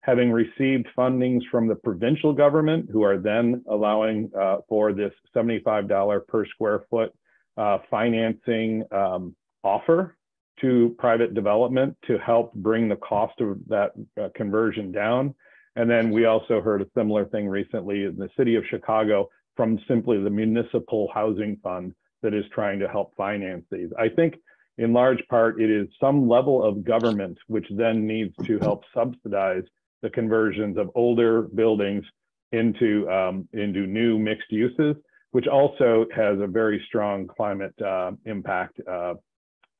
having received fundings from the provincial government, who are then allowing uh, for this $75 per square foot uh, financing um, offer to private development to help bring the cost of that uh, conversion down. And then we also heard a similar thing recently in the city of Chicago from simply the municipal housing fund that is trying to help finance these. I think in large part, it is some level of government which then needs to help subsidize the conversions of older buildings into, um, into new mixed uses, which also has a very strong climate uh, impact uh,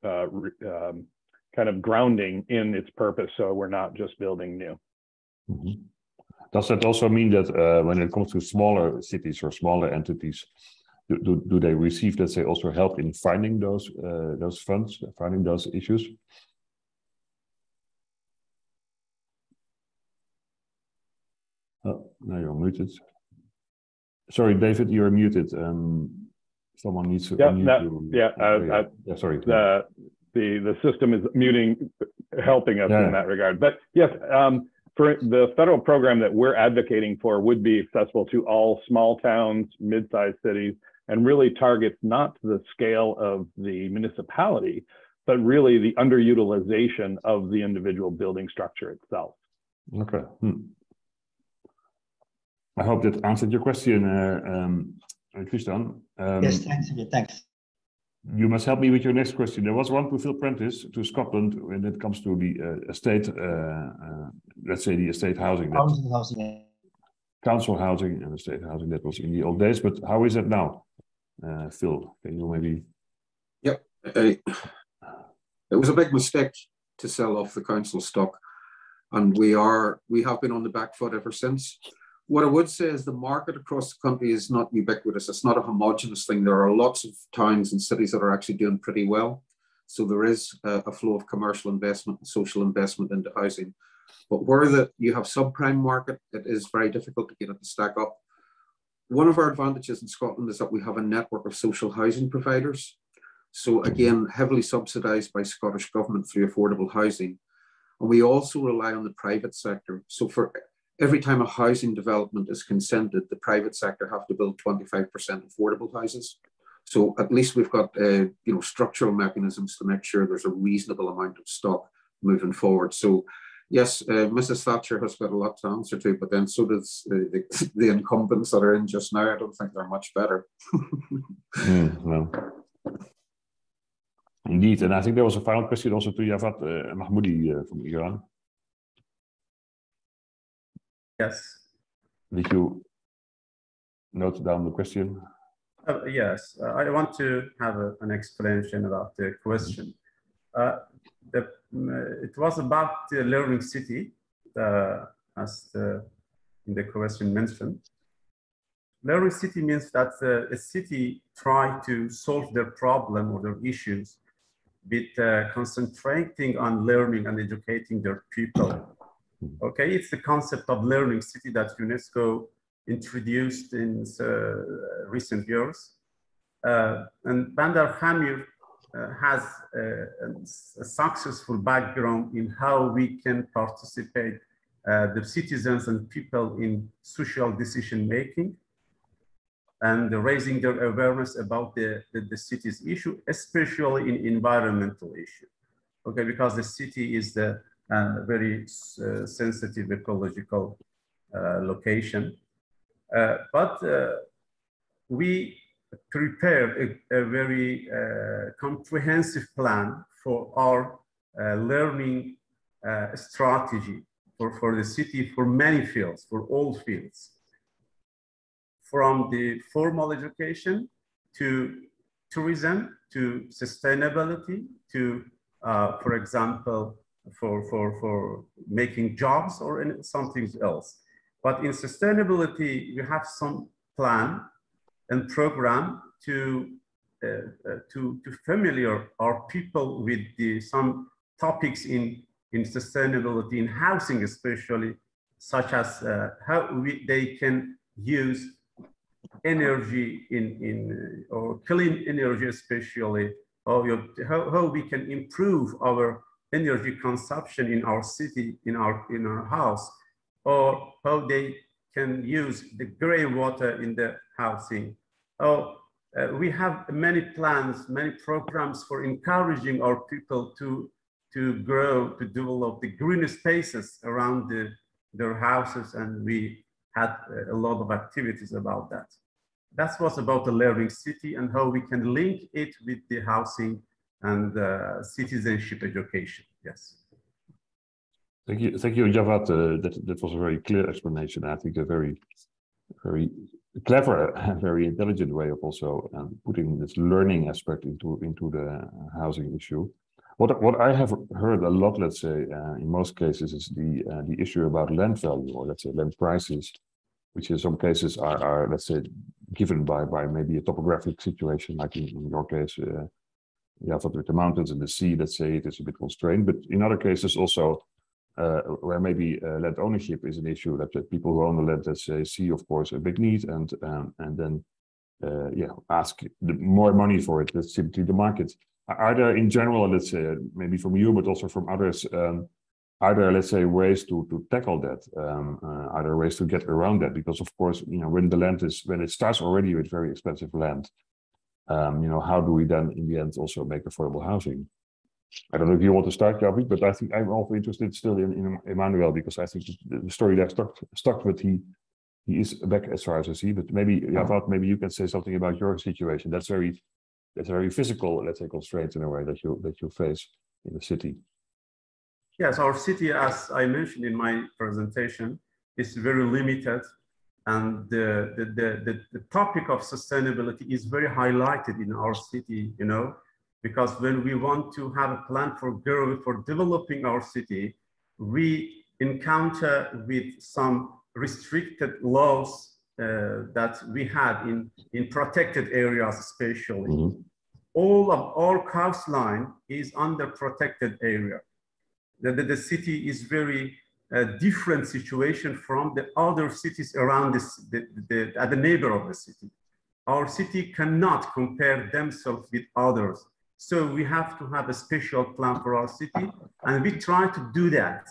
uh, um, kind of grounding in its purpose. So we're not just building new. Mm -hmm. Does that also mean that uh, when it comes to smaller cities or smaller entities, do, do, do they receive, let's say, also help in finding those uh, those funds, finding those issues? Oh, now you're muted. Sorry, David, you're muted. Um, someone needs to. Yeah, that, yeah, uh, yeah. yeah, sorry. The, the the system is muting, helping us Yeah. in that regard. But yes, um, for the federal program that we're advocating for would be accessible to all small towns, mid-sized cities, and really targets not the scale of the municipality, but really the underutilization of the individual building structure itself. Okay. Hmm. I hope that answered your question, uh, um, Christian. Um, yes, thanks. Thanks. You must help me with your next question. There was one to Phil Prentice to Scotland when it comes to the uh, estate, uh, uh, let's say the estate housing. Housing, housing. Council housing and estate housing that was in the old days, but how is it now? Uh, Phil, can you maybe? Yep. it was a big mistake to sell off the council stock and we are we have been on the back foot ever since. What I would say is the market across the country is not ubiquitous. It's not a homogenous thing. There are lots of towns and cities that are actually doing pretty well. So there is a, a flow of commercial investment and social investment into housing. But where the you have subprime market, it is very difficult to get it to stack up. One of our advantages in Scotland is that we have a network of social housing providers. So again, heavily subsidised by Scottish government through affordable housing. And we also rely on the private sector. So for every time a housing development is consented, the private sector have to build 25% affordable houses. So at least we've got uh, you know structural mechanisms to make sure there's a reasonable amount of stock moving forward. So yes, uh, Mrs. Thatcher has got a lot to answer to, but then so does uh, the, the, incumbents that are in just now. I don't think they're much better. mm, no. Indeed, and I think there was a final question also to Javad uh, Mahmoudi uh, from Iran. Yes. Did you note down the question? Uh, yes, uh, I want to have a, an explanation about the question. Uh, the, uh, it was about the learning city, as the, in the question mentioned. Learning city means that a city try to solve their problem or their issues with uh, concentrating on learning and educating their people. Okay, it's the concept of learning city that UNESCO introduced in uh, recent years. Uh, and Bandar Khamir uh, has a, a, successful background in how we can participate the citizens and people in social decision making and raising their awareness about the, the, the, city's issue, especially in environmental issue. Okay, because the city is the uh, very uh, sensitive ecological uh, location. Uh, but we prepared a, a very comprehensive plan for our learning strategy for, for the city for many fields, for all fields from the formal education to tourism to sustainability to, uh, for example, for, for, for making jobs or something else. But in sustainability, we have some plan and program to, uh, uh, to, to familiar our people with the, some topics in, in sustainability, in housing especially, such as uh, how we, they can use energy in, in or clean energy especially, how, how, how we can improve our energy consumption in our city, in our, in our house, or how they can use the gray water in the housing. Oh, uh, we have many plans, many programs for encouraging our people to, to grow, to develop the green spaces around the, their houses. And we had a lot of activities about that. That was about the learning city and how we can link it with the housing and uh, citizenship education. Yes. Thank you, thank you, Javad. Uh, that that was a very clear explanation. I think a very, very clever and very intelligent way of also um, putting this learning aspect into into the housing issue. What what I have heard a lot, let's say, uh, in most cases, is the uh, the issue about land value or let's say land prices, which in some cases are, are let's say given by by maybe a topographic situation, like in, in your case, uh, yeah, with the mountains and the sea, let's say it is a bit constrained. But in other cases also, uh, where maybe uh, land ownership is an issue, that, that people who own the land, let's say, see of course a big need and um, and then uh, yeah ask the more money for it. That's simply the market. Are there in general, let's say maybe from you, but also from others, um, are there, let's say, ways to to tackle that? Um, uh, are there ways to get around that? Because of course, you know, when the land is when it starts already with very expensive land, um, you know, how do we then in the end also make affordable housing? I don't know if you want to start, Javi, but I think I'm also interested still in, in Emmanuel because I think the, story that stuck stuck with he he is back as far as I see. But maybe Javad, maybe you can say something about your situation. That's very that's very physical, let's say, constraint in a way that you that you face in the city. Yes, our city, as I mentioned in my presentation, is very limited. And the, the, the, the, topic of sustainability is very highlighted in our city, you know, because when we want to have a plan for growth, for developing our city, we encounter with some restricted laws uh, that we had in, in protected areas, especially. Mm -hmm. All of our coastline is under protected area the, the, the city is very uh, different situation from the other cities around this, the, the, the, the neighbor of the city. Our city cannot compare themselves with others. So we have to have a special plan for our city and we try to do that.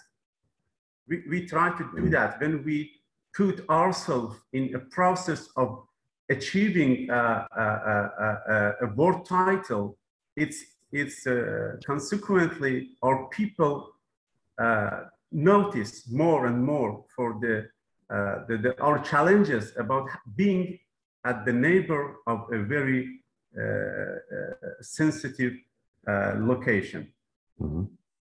We, we try to do that when we put ourselves in a process of achieving uh a world title, it's, it's uh, consequently our people uh, notice more and more for the, uh, the, the, our challenges about being at the neighbor of a very uh, uh sensitive uh, location. Mm -hmm.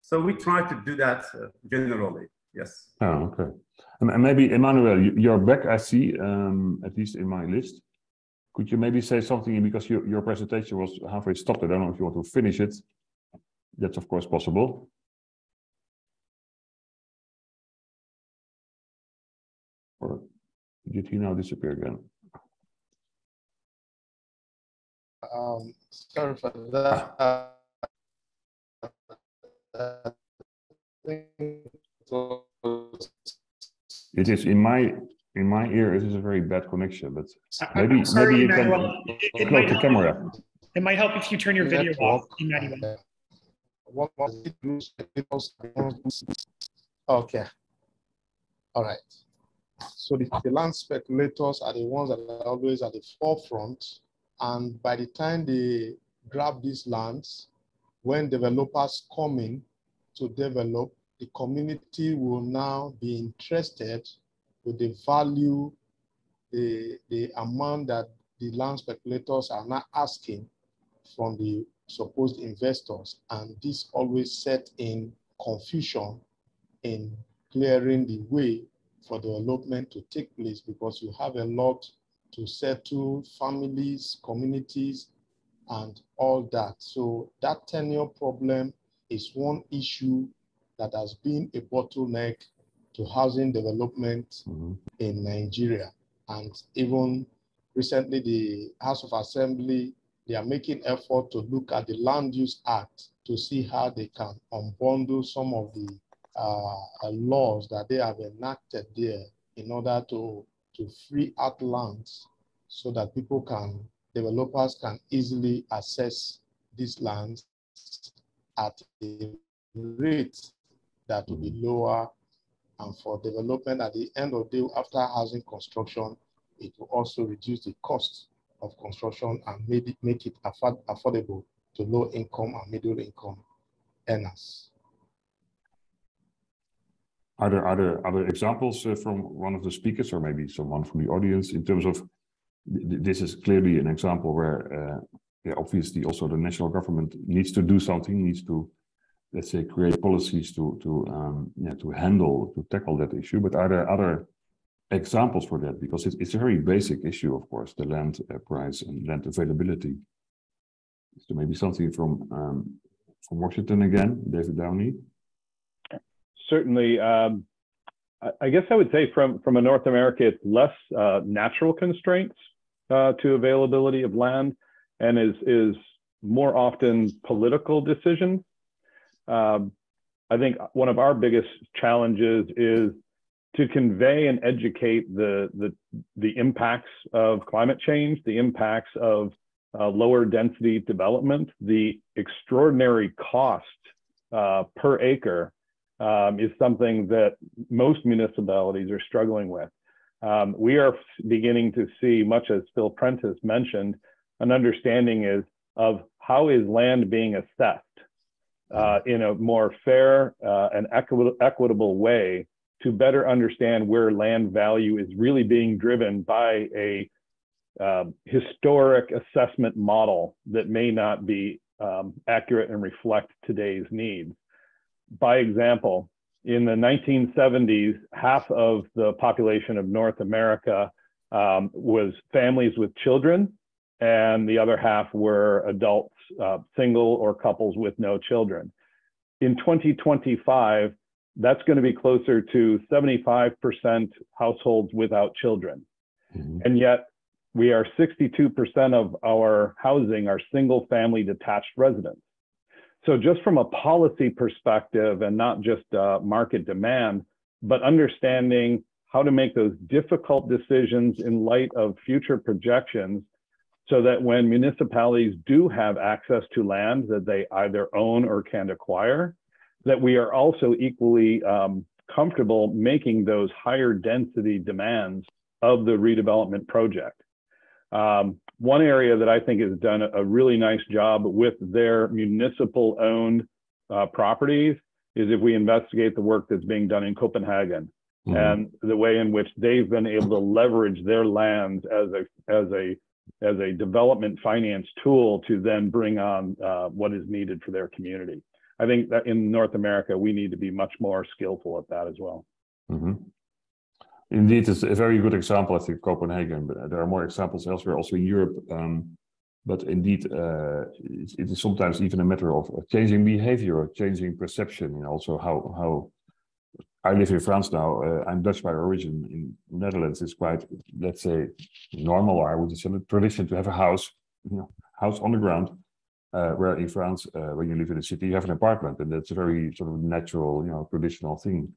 So we try to do that uh, generally. Yes. Oh, okay. And maybe Emmanuel, you're back. I see, um, at least in my list. Could you maybe say something because your, your presentation was halfway stopped? I don't know if you want to finish it. That's of course possible. Or did he now disappear again? Um, sorry for that. it is in my in my ear. It is a very bad connection, but maybe sorry, maybe you Emmanuel. can it, it close the camera. It might help if you turn your video off, Emmanuel. Okay. All right. So the, the land speculators are the ones that are always at the forefront. And by the time they grab these lands, when developers come in to develop, the community will now be interested with the value, the, the amount that the land speculators are now asking from the supposed investors. And this always set in confusion in clearing the way for development to take place because you have a lot to settle families, communities, and all that. So that tenure problem is one issue that has been a bottleneck to housing development mm -hmm. in Nigeria. And even recently, the House of Assembly, they are making effort to look at the Land Use Act to see how they can unbundle some of the Uh, uh, laws that they have enacted there in order to, to free out lands so that people can, developers can easily access these lands at a rate that will be mm-hmm. lower and for development at the end of the day after housing construction, it will also reduce the cost of construction and maybe make it afford affordable to low income and middle income earners. Are there other examples uh, from one of the speakers or maybe someone from the audience in terms of th this is clearly an example where uh, yeah, obviously also the national government needs to do something, needs to let's say create policies to to um, yeah to handle to tackle that issue. But are there other examples for that? Because it, it's a very basic issue, of course, the land uh, price and land availability. So maybe something from um, from Washington again, David Downey certainly, um, I guess I would say from, from a North America, it's less uh, natural constraints uh, to availability of land and is, is more often political decisions. Um, I think one of our biggest challenges is to convey and educate the, the, the impacts of climate change, the impacts of uh, lower density development, the extraordinary cost uh, per acre um, is something that most municipalities are struggling with. Um, we are beginning to see, much as Phil Prentice mentioned, an understanding is of how is land being assessed uh, in a more fair uh, and equi equitable way to better understand where land value is really being driven by a uh, historic assessment model that may not be um, accurate and reflect today's needs. By example, in the 1970s, half of the population of North America um, was families with children, and the other half were adults, uh, single or couples with no children. In 2025, that's going to be closer to 75% households without children. Mm-hmm. And yet, we are 62% of our housing are single family detached residents. So, just from a policy perspective and not just uh, market demand, but understanding how to make those difficult decisions in light of future projections so that when municipalities do have access to land that they either own or can acquire, that we are also equally um, comfortable making those higher density demands of the redevelopment project. Um, one area that I think has done a really nice job with their municipal owned uh, properties is if we investigate the work that's being done in Copenhagen mm-hmm. and the way in which they've been able to leverage their lands as a as a as a development finance tool to then bring on uh, what is needed for their community. I think that in North America we need to be much more skillful at that as well. Mm-hmm. Indeed, it's a very good example, I think, Copenhagen, but there are more examples elsewhere, also in Europe. Um, but indeed, uh, it, is sometimes even a matter of changing behavior, or changing perception, and also how how I live in France now. Uh, I'm Dutch by origin. In Netherlands, it's quite, let's say, normal. I would say a tradition to have a house, you know, house on the ground. Uh, where in France, uh, when you live in a city, you have an apartment, and that's a very sort of natural, you know, traditional thing.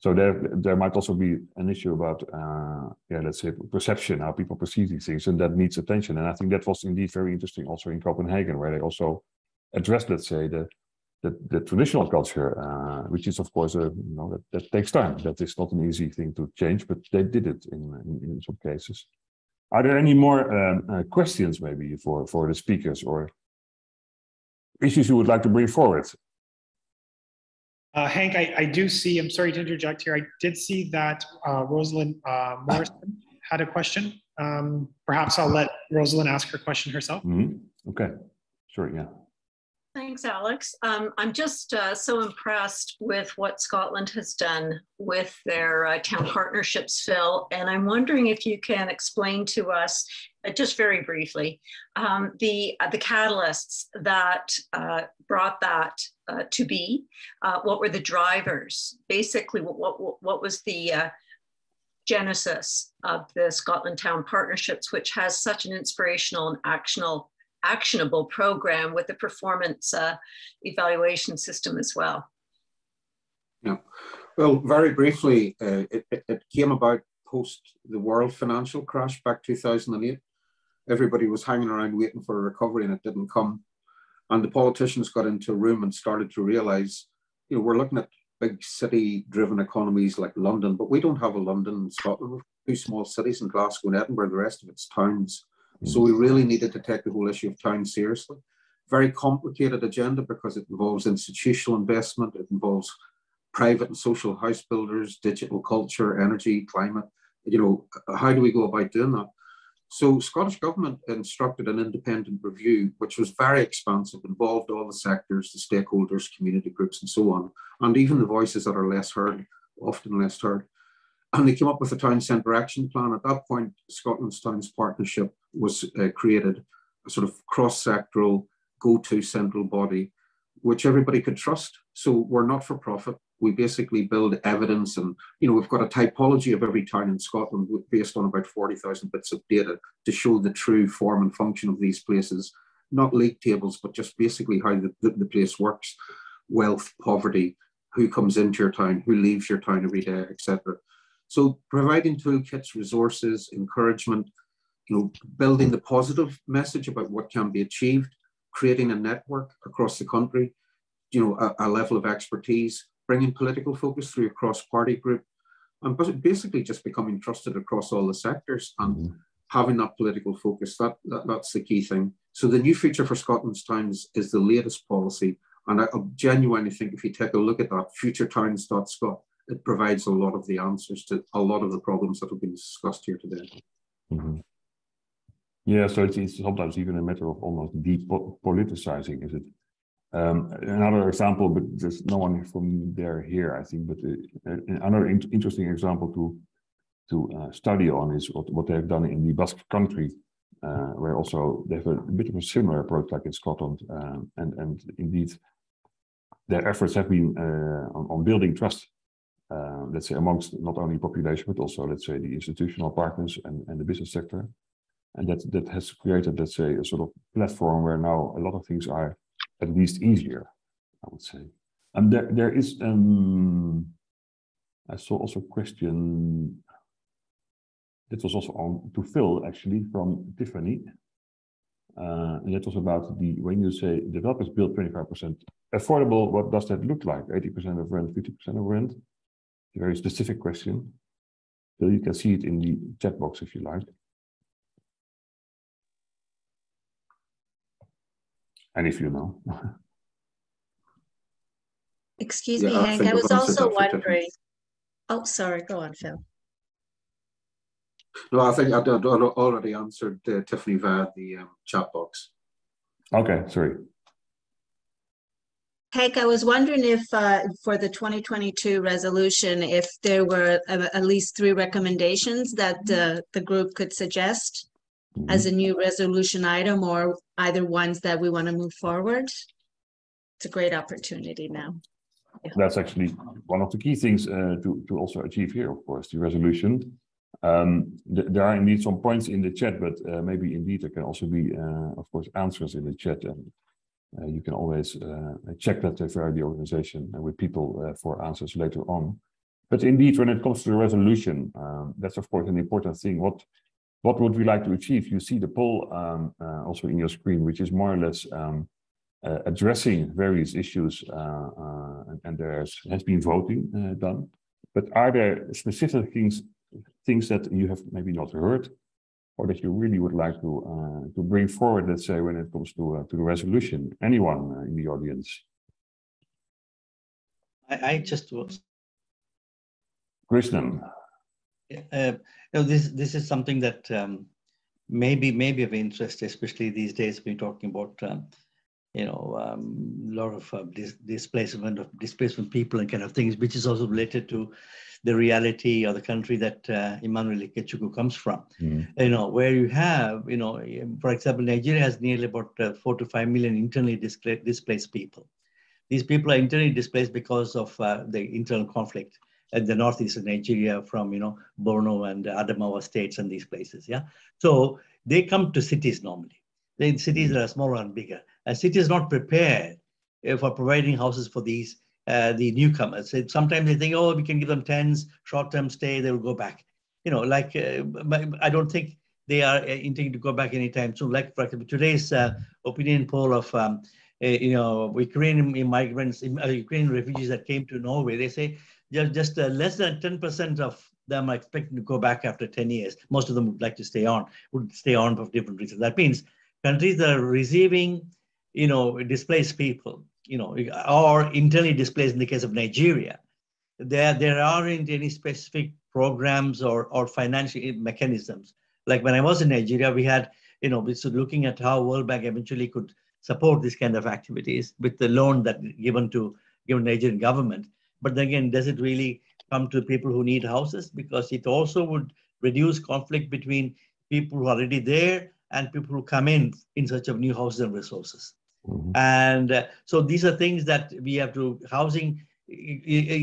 So there, there might also be an issue about, uh, yeah, let's say perception, how people perceive these things, and that needs attention. And I think that was indeed very interesting also in Copenhagen, where they also addressed, let's say, the the, the traditional culture, uh, which is of course a you know that, that takes time. That is not an easy thing to change, but they did it in in, in some cases. Are there any more um, uh, questions maybe for for the speakers or issues you would like to bring forward? Uh, Hank, I, I, do see, I'm sorry to interject here. I did see that uh, Rosalind uh, Morrison had a question. Um, perhaps I'll let Rosalind ask her question herself. Mm -hmm. Okay, sure, yeah. Thanks, Alex. Um, I'm just uh, so impressed with what Scotland has done with their uh, town partnerships, Phil. And I'm wondering if you can explain to us, uh, just very briefly, um, the uh, the catalysts that uh, brought that uh, to be. what were the drivers? Basically, what what, what was the genesis of the Scotland Town Partnerships, which has such an inspirational and actionable actionable program with a performance uh, evaluation system as well. Yeah, well, very briefly, uh, it, it, came about post the world financial crash back 2008. Everybody was hanging around waiting for a recovery and it didn't come. And the politicians got into a room and started to realize, you know, we're looking at big city driven economies like London, but we don't have a London in Scotland. We're two small cities in Glasgow and Edinburgh, the rest of it's towns. Mm. So we really needed to take the whole issue of town seriously. Very complicated agenda because it involves institutional investment, it involves private and social house builders, digital culture, energy, climate. You know, how do we go about doing that? So Scottish Government instructed an independent review, which was very expansive, involved all the sectors, the stakeholders, community groups, and so on, and even the voices that are less heard, often less heard. And they came up with a town centre action plan. At that point, Scotland's Towns Partnership was uh, created, a sort of cross-sectoral, go-to central body, which everybody could trust. So we're not for profit. We basically build evidence and, you know, we've got a typology of every town in Scotland based on about 40,000 bits of data to show the true form and function of these places, not league tables, but just basically how the, the, the place works, wealth, poverty, who comes into your town, who leaves your town every day, etc. So providing toolkits, resources, encouragement, you know, building the positive message about what can be achieved, creating a network across the country, you know, a, a level of expertise, bringing political focus through a cross-party group, and basically just becoming trusted across all the sectors and mm-hmm. having that political focus. That, that that's the key thing. So the new future for Scotland's towns is the latest policy, and I, I genuinely think if you take a look at that, futuretowns.scot, it provides a lot of the answers to a lot of the problems that have been discussed here today. Mm-hmm. Yeah, so it's, it's, sometimes even a matter of almost depoliticizing, is it? Um, another example, but there's no one from there here, I think. But uh, another in interesting example to to uh, study on is what, what they've done in the Basque country, uh, where also they have a, bit of a similar approach like in Scotland, um, and and indeed their efforts have been uh, on, on, building trust. Uh, let's say amongst not only population but also let's say the institutional partners and, and the business sector, and that that has created let's say a sort of platform where now a lot of things are at least easier, I would say. And there, there is, um, I saw also a question that was also on to Phil actually from Tiffany. Uh, and that was about the when you say developers build 25% affordable, what does that look like? 80% of rent, 50% of rent? A very specific question. So you can see it in the chat box if you like. And if you know. Excuse yeah, me, Hank, I was also wondering. Oh, sorry, go on, Phil. No, I think I already answered uh, Tiffany via the um, chat box. Okay, sorry. Hank, I was wondering if uh, for the 2022 resolution, if there were uh, at least three recommendations that uh, the group could suggest. As a new resolution item or either ones that we want to move forward. It's a great opportunity now. That's actually one of the key things uh, to, to also achieve here, of course, the resolution. Um, th there are indeed some points in the chat, but uh, maybe indeed there can also be, uh, of course, answers in the chat. And uh, you can always uh, check that via the organization with people uh, for answers later on. But indeed, when it comes to the resolution, um, that's of course an important thing. What what would we like to achieve? You see the poll um, uh, also in your screen, which is more or less um, uh, addressing various issues, uh, uh and, and there has been voting uh, done. But are there specific things things that you have maybe not heard, or that you really would like to uh, to bring forward? Let's say when it comes to to the resolution. Anyone in the audience? I, I just was. Krishnan uh, you know, this this is something that um, maybe maybe of interest, especially these days. We're talking about um, you know um, a lot of uh, dis displacement of displacement people and kind of things, which is also related to the reality or the country that uh, Emmanuel Ikechukwu comes from. Mm. You know, where you have, you know, for example, Nigeria has nearly about uh, four to five million internally displaced people. These people are internally displaced because of uh, the internal conflict at the northeast of Nigeria from, you know, Borno and Adamawa states and these places, yeah? So they come to cities normally. The cities that are smaller and bigger. And cities not prepared uh, for providing houses for these, uh, the newcomers. Sometimes they think, oh, we can give them tents, short-term stay, they will go back. You know, like, uh, I don't think they are uh, intending to go back anytime soon. Like, for example, today's uh, opinion poll of, um, uh, you know, Ukrainian migrants, Ukrainian refugees that came to Norway, they say just, just uh, less than 10% of them are expecting to go back after 10 years. Most of them would like to stay on, would stay on for different reasons. That means countries that are receiving, you know, displaced people, you know, or internally displaced in the case of Nigeria, there, there aren't any specific programs or, or financial mechanisms. Like when I was in Nigeria, we had, you know, we started looking at how World Bank eventually could support this kind of activities with the loan that given to given Nigerian government. But then again, does it really come to people who need houses? Because it also would reduce conflict between people who are already there and people who come in in search of new houses and resources. Mm-hmm. And uh, so these are things that we have to housing,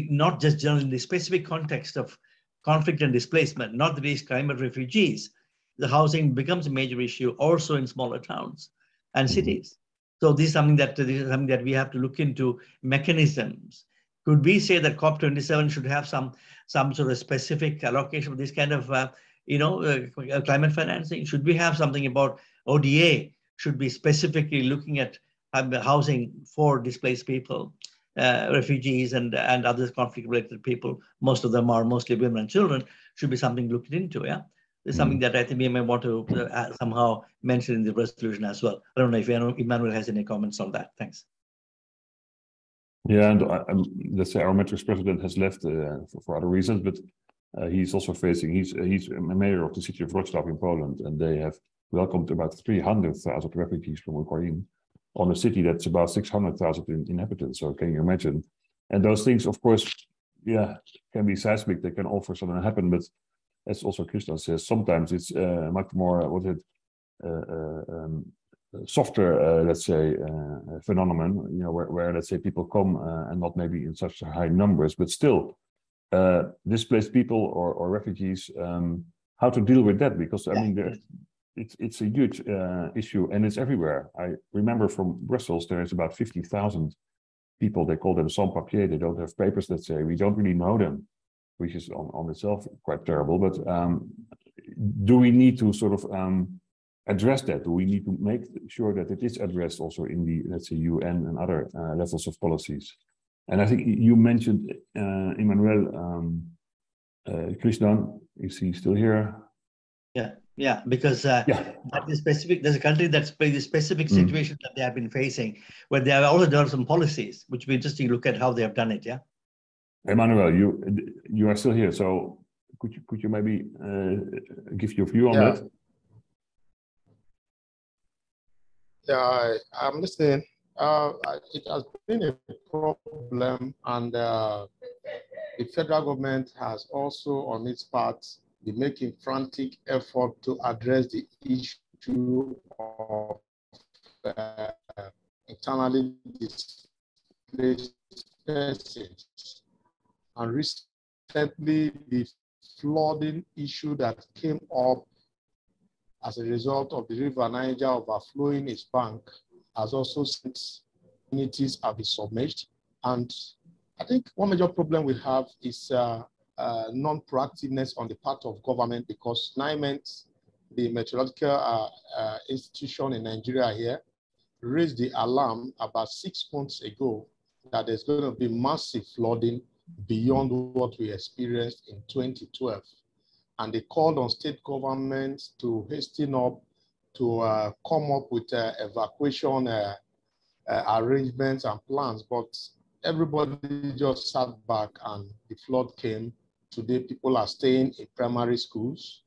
not just generally in the specific context of conflict and displacement, not the least climate refugees. The housing becomes a major issue also in smaller towns and mm-hmm. cities. So this is something that this is something that we have to look into mechanisms could we say that COP27 should have some some sort of specific allocation of this kind of uh, you know uh, climate financing? Should we have something about ODA? Should be specifically looking at um, housing for displaced people. uh, refugees and and other conflict-related people. Most of them are mostly women and children. Should be something looked into. Yeah, it's something that I think we may want to uh, somehow mention in the resolution as well. I don't know if Emmanuel has any comments on that. Thanks. Yeah, and uh, um, let's say our METREX president has left uh, for, for, other reasons, but uh, he's also facing, he's he's a mayor of the city of Wrocław in Poland, and they have welcomed about 300,000 refugees from Ukraine on a city that's about 600,000 in, inhabitants. So can you imagine? And those things, of course, yeah, can be seismic. They can all for sudden happen, but as also Christian says, sometimes it's uh, much more what it uh, uh um, softer, uh, let's say, uh, phenomenon. You know, where, where, let's say people come and not maybe in such high numbers, but still displaced people or, or refugees. Um, how to deal with that? Because I mean, it's it's a huge uh, issue and it's everywhere. I remember from Brussels there is about fifty thousand people. They call them sans papier. They don't have papers. Let's say we don't really know them, which is on, on itself quite terrible. But um, do we need to sort of um, address that? Do we need to make sure that it is addressed also in the let's say UN and other uh, levels of policies? And I think you mentioned uh, Emmanuel um, uh, Krishnan. Is he still here? Yeah. Yeah, because uh, yeah. that is specific. There's a country that's the specific mm. situation mm. that they have been facing, where they have also developed some policies, which will be interesting to look at how they have done it. Yeah. Emmanuel, you you are still here, so could you could you maybe uh, give your view on yeah. that? Yeah, I, am listening. Uh, it has been a problem, and uh, the federal government has also, on its part, been making frantic effort to address the issue of uh, internally displaced persons. And recently, the flooding issue that came up as a result of the River Niger overflowing its bank has also since communities have been submerged. And I think one major problem we have is uh, uh, non-proactiveness on the part of government because NIMET, the meteorological uh, uh, institution in Nigeria here, raised the alarm about six months ago that there's going to be massive flooding beyond what we experienced in 2012. And they called on state governments to hasten up to uh, come up with uh, evacuation uh, arrangements and plans. But everybody just sat back and the flood came Today, people are staying in primary schools.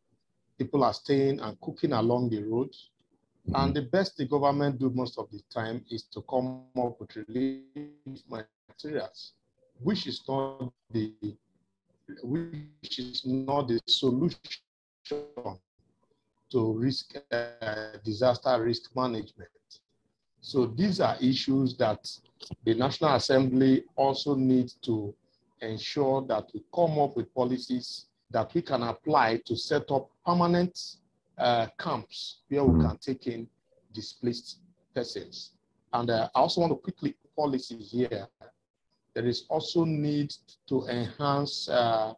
People are staying and cooking along the road. Mm -hmm. And the best the government do most of the time is to come up with relief materials, which is not the which is not the solution to risk uh, disaster risk management. So these are issues that the National Assembly also needs to ensure that we come up with policies that we can apply to set up permanent uh, camps where we mm-hmm. can take in displaced persons. And uh, I also want to quickly policies here. There is also need to enhance uh,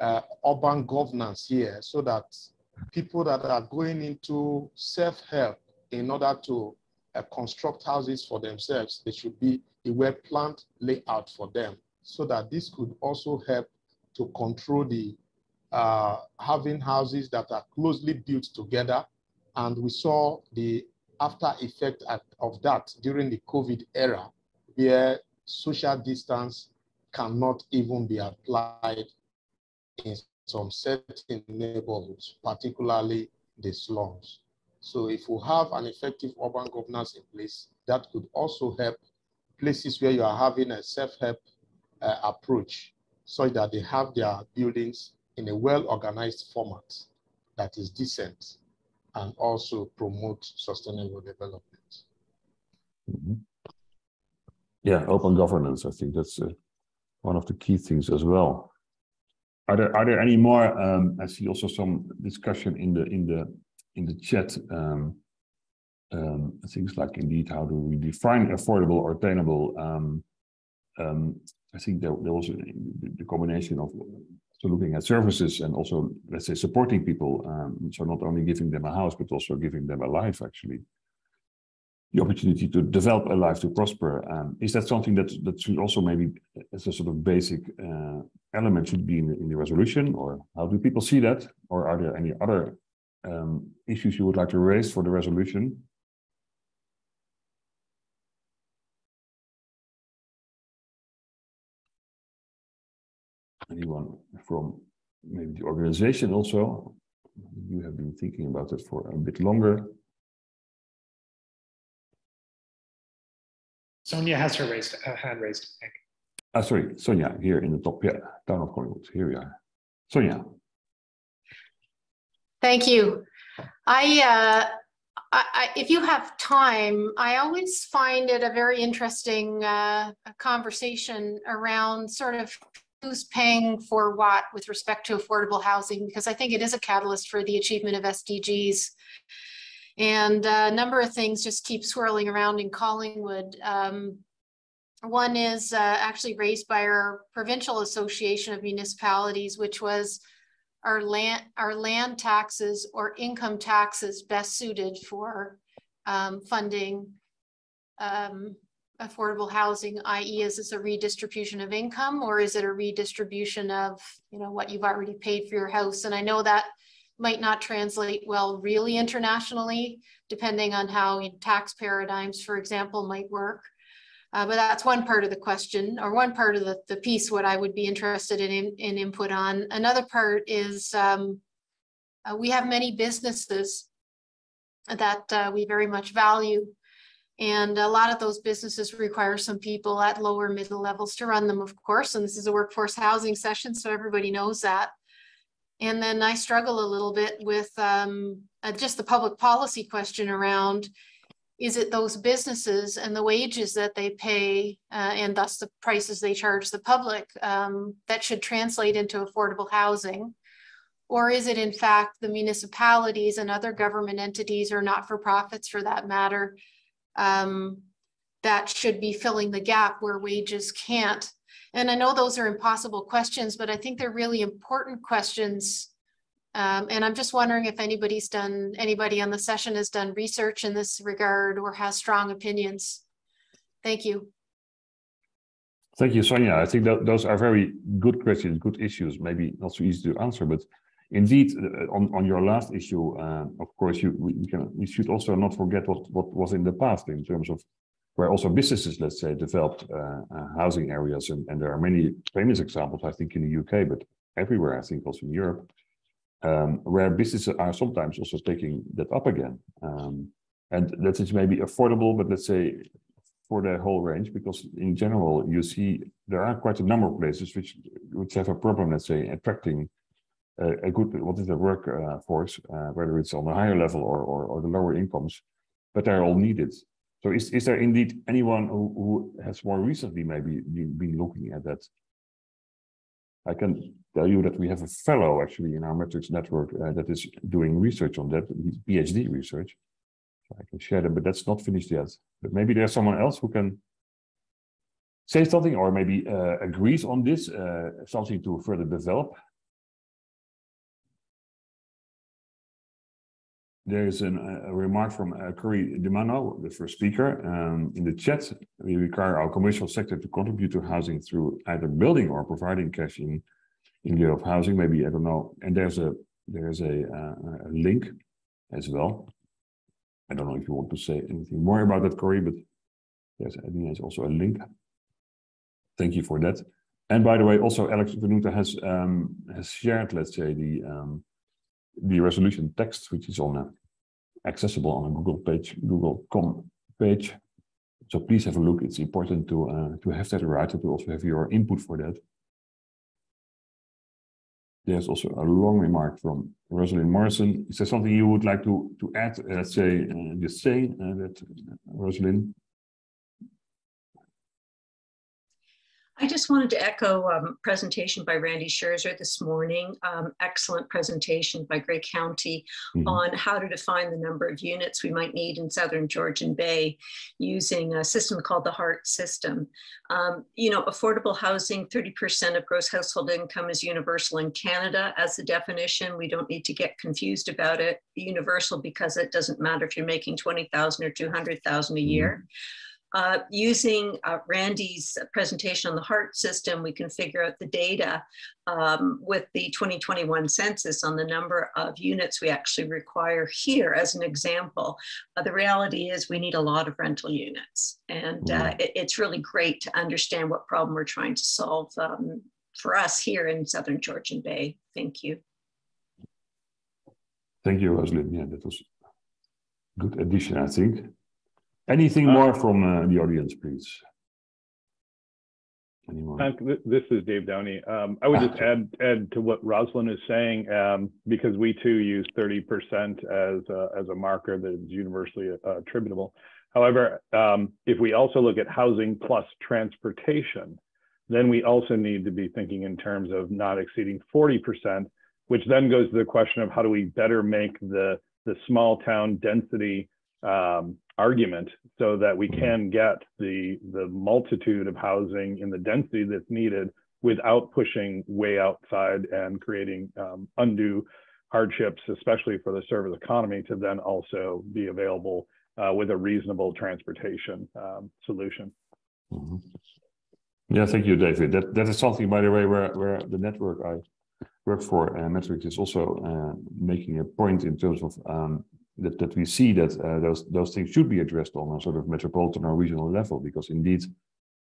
uh, urban governance here so that people that are going into self-help in order to uh, construct houses for themselves, there should be a well-planned layout for them so that this could also help to control the uh, having houses that are closely built together. And we saw the after effect of that during the COVID era, where social distance cannot even be applied in some certain neighborhoods, particularly the slums. So if we have an effective urban governance in place, that could also help places where you are having a self-help uh, approach so that they have their buildings in a well-organized format that is decent and also promote sustainable development. Mm -hmm. Yeah, open governance. I think that's uh, one of the key things as well. Are there are there any more? Um, I see also some discussion in the in the in the chat. Um, um, things like indeed how do we define affordable or attainable? Um, um, I think there, there was a, the combination of so looking at services and also let's say supporting people. Um, so not only giving them a house, but also giving them a life actually. The opportunity to develop a life to prosper. Um, is that something that that should also maybe as a sort of basic uh, element should be in, in, the resolution, or how do people see that, or are there any other um, issues you would like to raise for the resolution? Anyone from maybe the organization also? You have been thinking about it for a bit longer. Sonia has her raised, uh, hand raised. Ah, sorry, Sonia, here in the top, yeah, Town of Collingwood, here we are. Sonia. Thank you. I, uh, I, I, if you have time, I always find it a very interesting uh, conversation around sort of who's paying for what with respect to affordable housing, because I think it is a catalyst for the achievement of SDGs. And a number of things just keep swirling around in Collingwood. Um, one is uh, actually raised by our provincial association of municipalities, which was our land, our land taxes or income taxes best suited for um, funding um, affordable housing, i.e. is this a redistribution of income or is it a redistribution of, you know, what you've already paid for your house? And I know that might not translate well really internationally, depending on how tax paradigms, for example, might work. Uh, but that's one part of the question or one part of the, the piece what I would be interested in, in, in input on. Another part is um, uh, we have many businesses that uh, we very much value. And a lot of those businesses require some people at lower middle levels to run them, of course. And this is a workforce housing session, so everybody knows that. And then I struggle a little bit with um, uh, just the public policy question around is it those businesses and the wages that they pay uh, and thus the prices they charge the public um, that should translate into affordable housing? Or is it in fact the municipalities and other government entities or not for profits for that matter um, that should be filling the gap where wages can't and I know those are impossible questions, but I think they're really important questions. Um, and I'm just wondering if anybody's done, anybody on the session has done research in this regard or has strong opinions. Thank you. Thank you, Sonia. I think that those are very good questions, good issues, maybe not so easy to answer, but indeed, uh, on, on your last issue, uh, of course, you, we, can, we should also not forget what, what was in the past in terms of where also businesses, let's say, developed uh, uh, housing areas. And, and there are many famous examples, I think, in the UK, but everywhere, I think, also in Europe, um, where businesses are sometimes also taking that up again. Um, and that is maybe affordable, but let's say for the whole range, because in general, you see there are quite a number of places which which have a problem, let's say, attracting a, a good what is the workforce, uh, uh, whether it's on the higher level or, or, or the lower incomes, but they're all needed. So is, is there indeed anyone who, who has more recently maybe been, looking at that? I can tell you that we have a fellow actually in our METREX network uh, that is doing research on that, PhD research. So I can share them, but that's not finished yet. But maybe there's someone else who can say something or maybe uh, agrees on this, uh, something to further develop. There is an, a remark from uh, Corrie DiManno, the first speaker, um, in the chat. We require our commercial sector to contribute to housing through either building or providing cash in, in lieu of housing. Maybe I don't know. And there's a there's a, uh, a link as well. I don't know if you want to say anything more about that, Corrie, but there's, I think there's also a link. Thank you for that. And by the way, also Alex Venuta has um, has shared, let's say, the um, the resolution text, which is on a, accessible on a Google page, Google.com page. So please have a look. It's important to uh, to have that right to also have your input for that. There's also a long remark from Rosalind Morrison. Is there something you would like to to add? Let's say uh, just say uh, that, uh, Rosalind. I just wanted to echo um, presentation by Randy Scherzer this morning. Um, excellent presentation by Grey County mm -hmm. on how to define the number of units we might need in Southern Georgian Bay using a system called the HART system. Um, you know, affordable housing, 30% of gross household income is universal in Canada as the definition. We don't need to get confused about it. Universal because it doesn't matter if you're making 20,000 or 200,000 a year. Mm -hmm. Uh, using uh, Randy's presentation on the HART system, we can figure out the data um, with the 2021 census on the number of units we actually require here as an example. Uh, the reality is we need a lot of rental units and uh, it, it's really great to understand what problem we're trying to solve um, for us here in Southern Georgian Bay. Thank you. Thank you, Rosalind. Yeah, that was a good addition, I think. Anything uh, more from uh, the audience, please? Anyone? This is Dave Downey. Um, I would just add add to what Rosalind is saying um, because we too use 30% as a, as a marker that is universally uh, attributable. However, um, if we also look at housing plus transportation, then we also need to be thinking in terms of not exceeding 40%, which then goes to the question of how do we better make the the small town density um, argument so that we can get the the multitude of housing in the density that's needed without pushing way outside and creating um, undue hardships, especially for the service economy, to then also be available uh, with a reasonable transportation um, solution. Mm -hmm. Yeah, thank you, David. That that is something, by the way, where where the network I work for, uh, METREX, is also uh, making a point in terms of um, that, that we see that uh, those those things should be addressed on a sort of metropolitan or regional level because indeed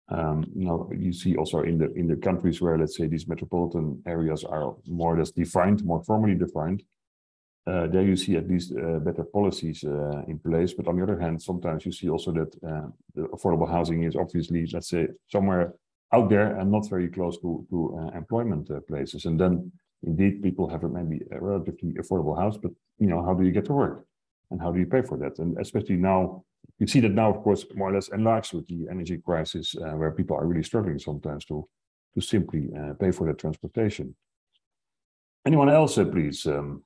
um, you you see also in the in the countries where let's say these metropolitan areas are more or less defined more formally defined uh, there you see at least uh, better policies uh, in place. But on the other hand sometimes you see also that uh, the affordable housing is obviously let's say somewhere out there and not very close to to uh, employment places. And then indeed people have maybe a relatively affordable house but you know how do you get to work and how do you pay for that? And especially now, you see that now, of course, more or less enlarged with the energy crisis, uh, where people are really struggling sometimes to to simply uh, pay for their transportation. Anyone else, uh, please? Um,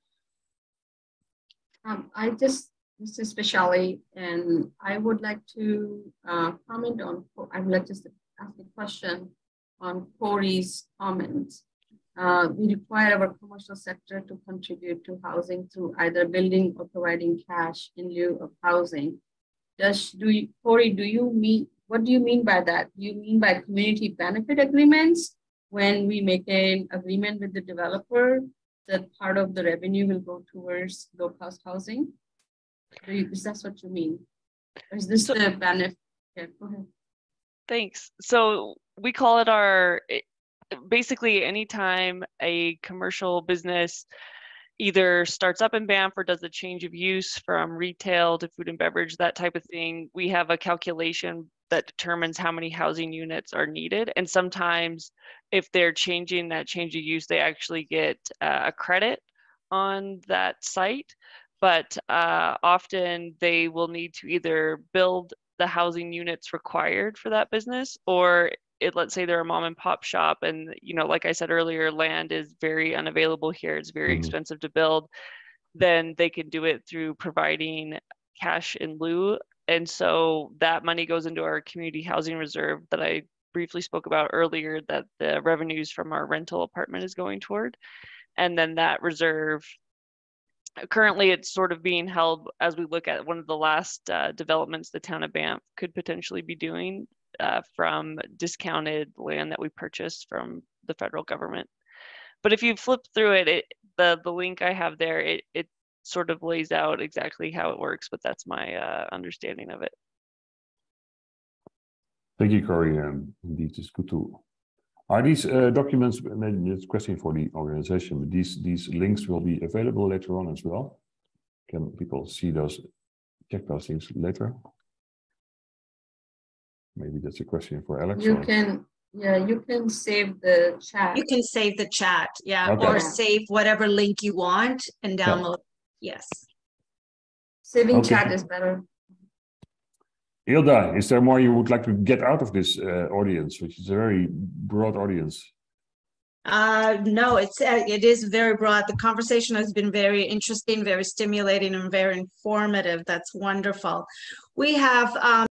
um, I just, this is Vishali, and I would like to uh, comment on, I would like to ask a question on Corrie's comments. Uh, we require our commercial sector to contribute to housing through either building or providing cash in lieu of housing. Does do you, Corrie, do you mean what do you mean by that? Do you mean by community benefit agreements when we make an agreement with the developer that part of the revenue will go towards low cost housing? You, is that what you mean? Or is this so, the benefit? Yeah, go ahead. Thanks. So we call it our basically anytime a commercial business either starts up in Banff or does a change of use from retail to food and beverage, that type of thing, we have a calculation that determines how many housing units are needed. And sometimes if they're changing that change of use, they actually get uh, a credit on that site. But uh, often they will need to either build the housing units required for that business or it let's say they're a mom and pop shop and you know like i said earlier land is very unavailable here. It's very mm-hmm. expensive to build. Then they can do it through providing cash in lieu. And so that money goes into our community housing reserve that i briefly spoke about earlier that the revenues from our rental apartment is going toward. And then that reserve currently it's sort of being held as we look at one of the last uh, developments the town of banff could potentially be doing uh, from discounted land that we purchased from the federal government. But if you flip through it, it the the link I have there, it it sort of lays out exactly how it works. But that's my uh, understanding of it. Thank you, Corrie. Um, indeed, it's good to. Are these uh, documents? It's a question for the organization. But these these links will be available later on as well. Can people see those? Check those things later. Maybe that's a question for Alex. You or? can, yeah, you can save the chat. You can save the chat, yeah, okay. or save whatever link you want and download. Yeah. Yes. Saving okay. chat is better. Hilda, is there more you would like to get out of this uh, audience, which is a very broad audience? Uh, no, it's, uh, it is very broad. The conversation has been very interesting, very stimulating and very informative. That's wonderful. We have, um,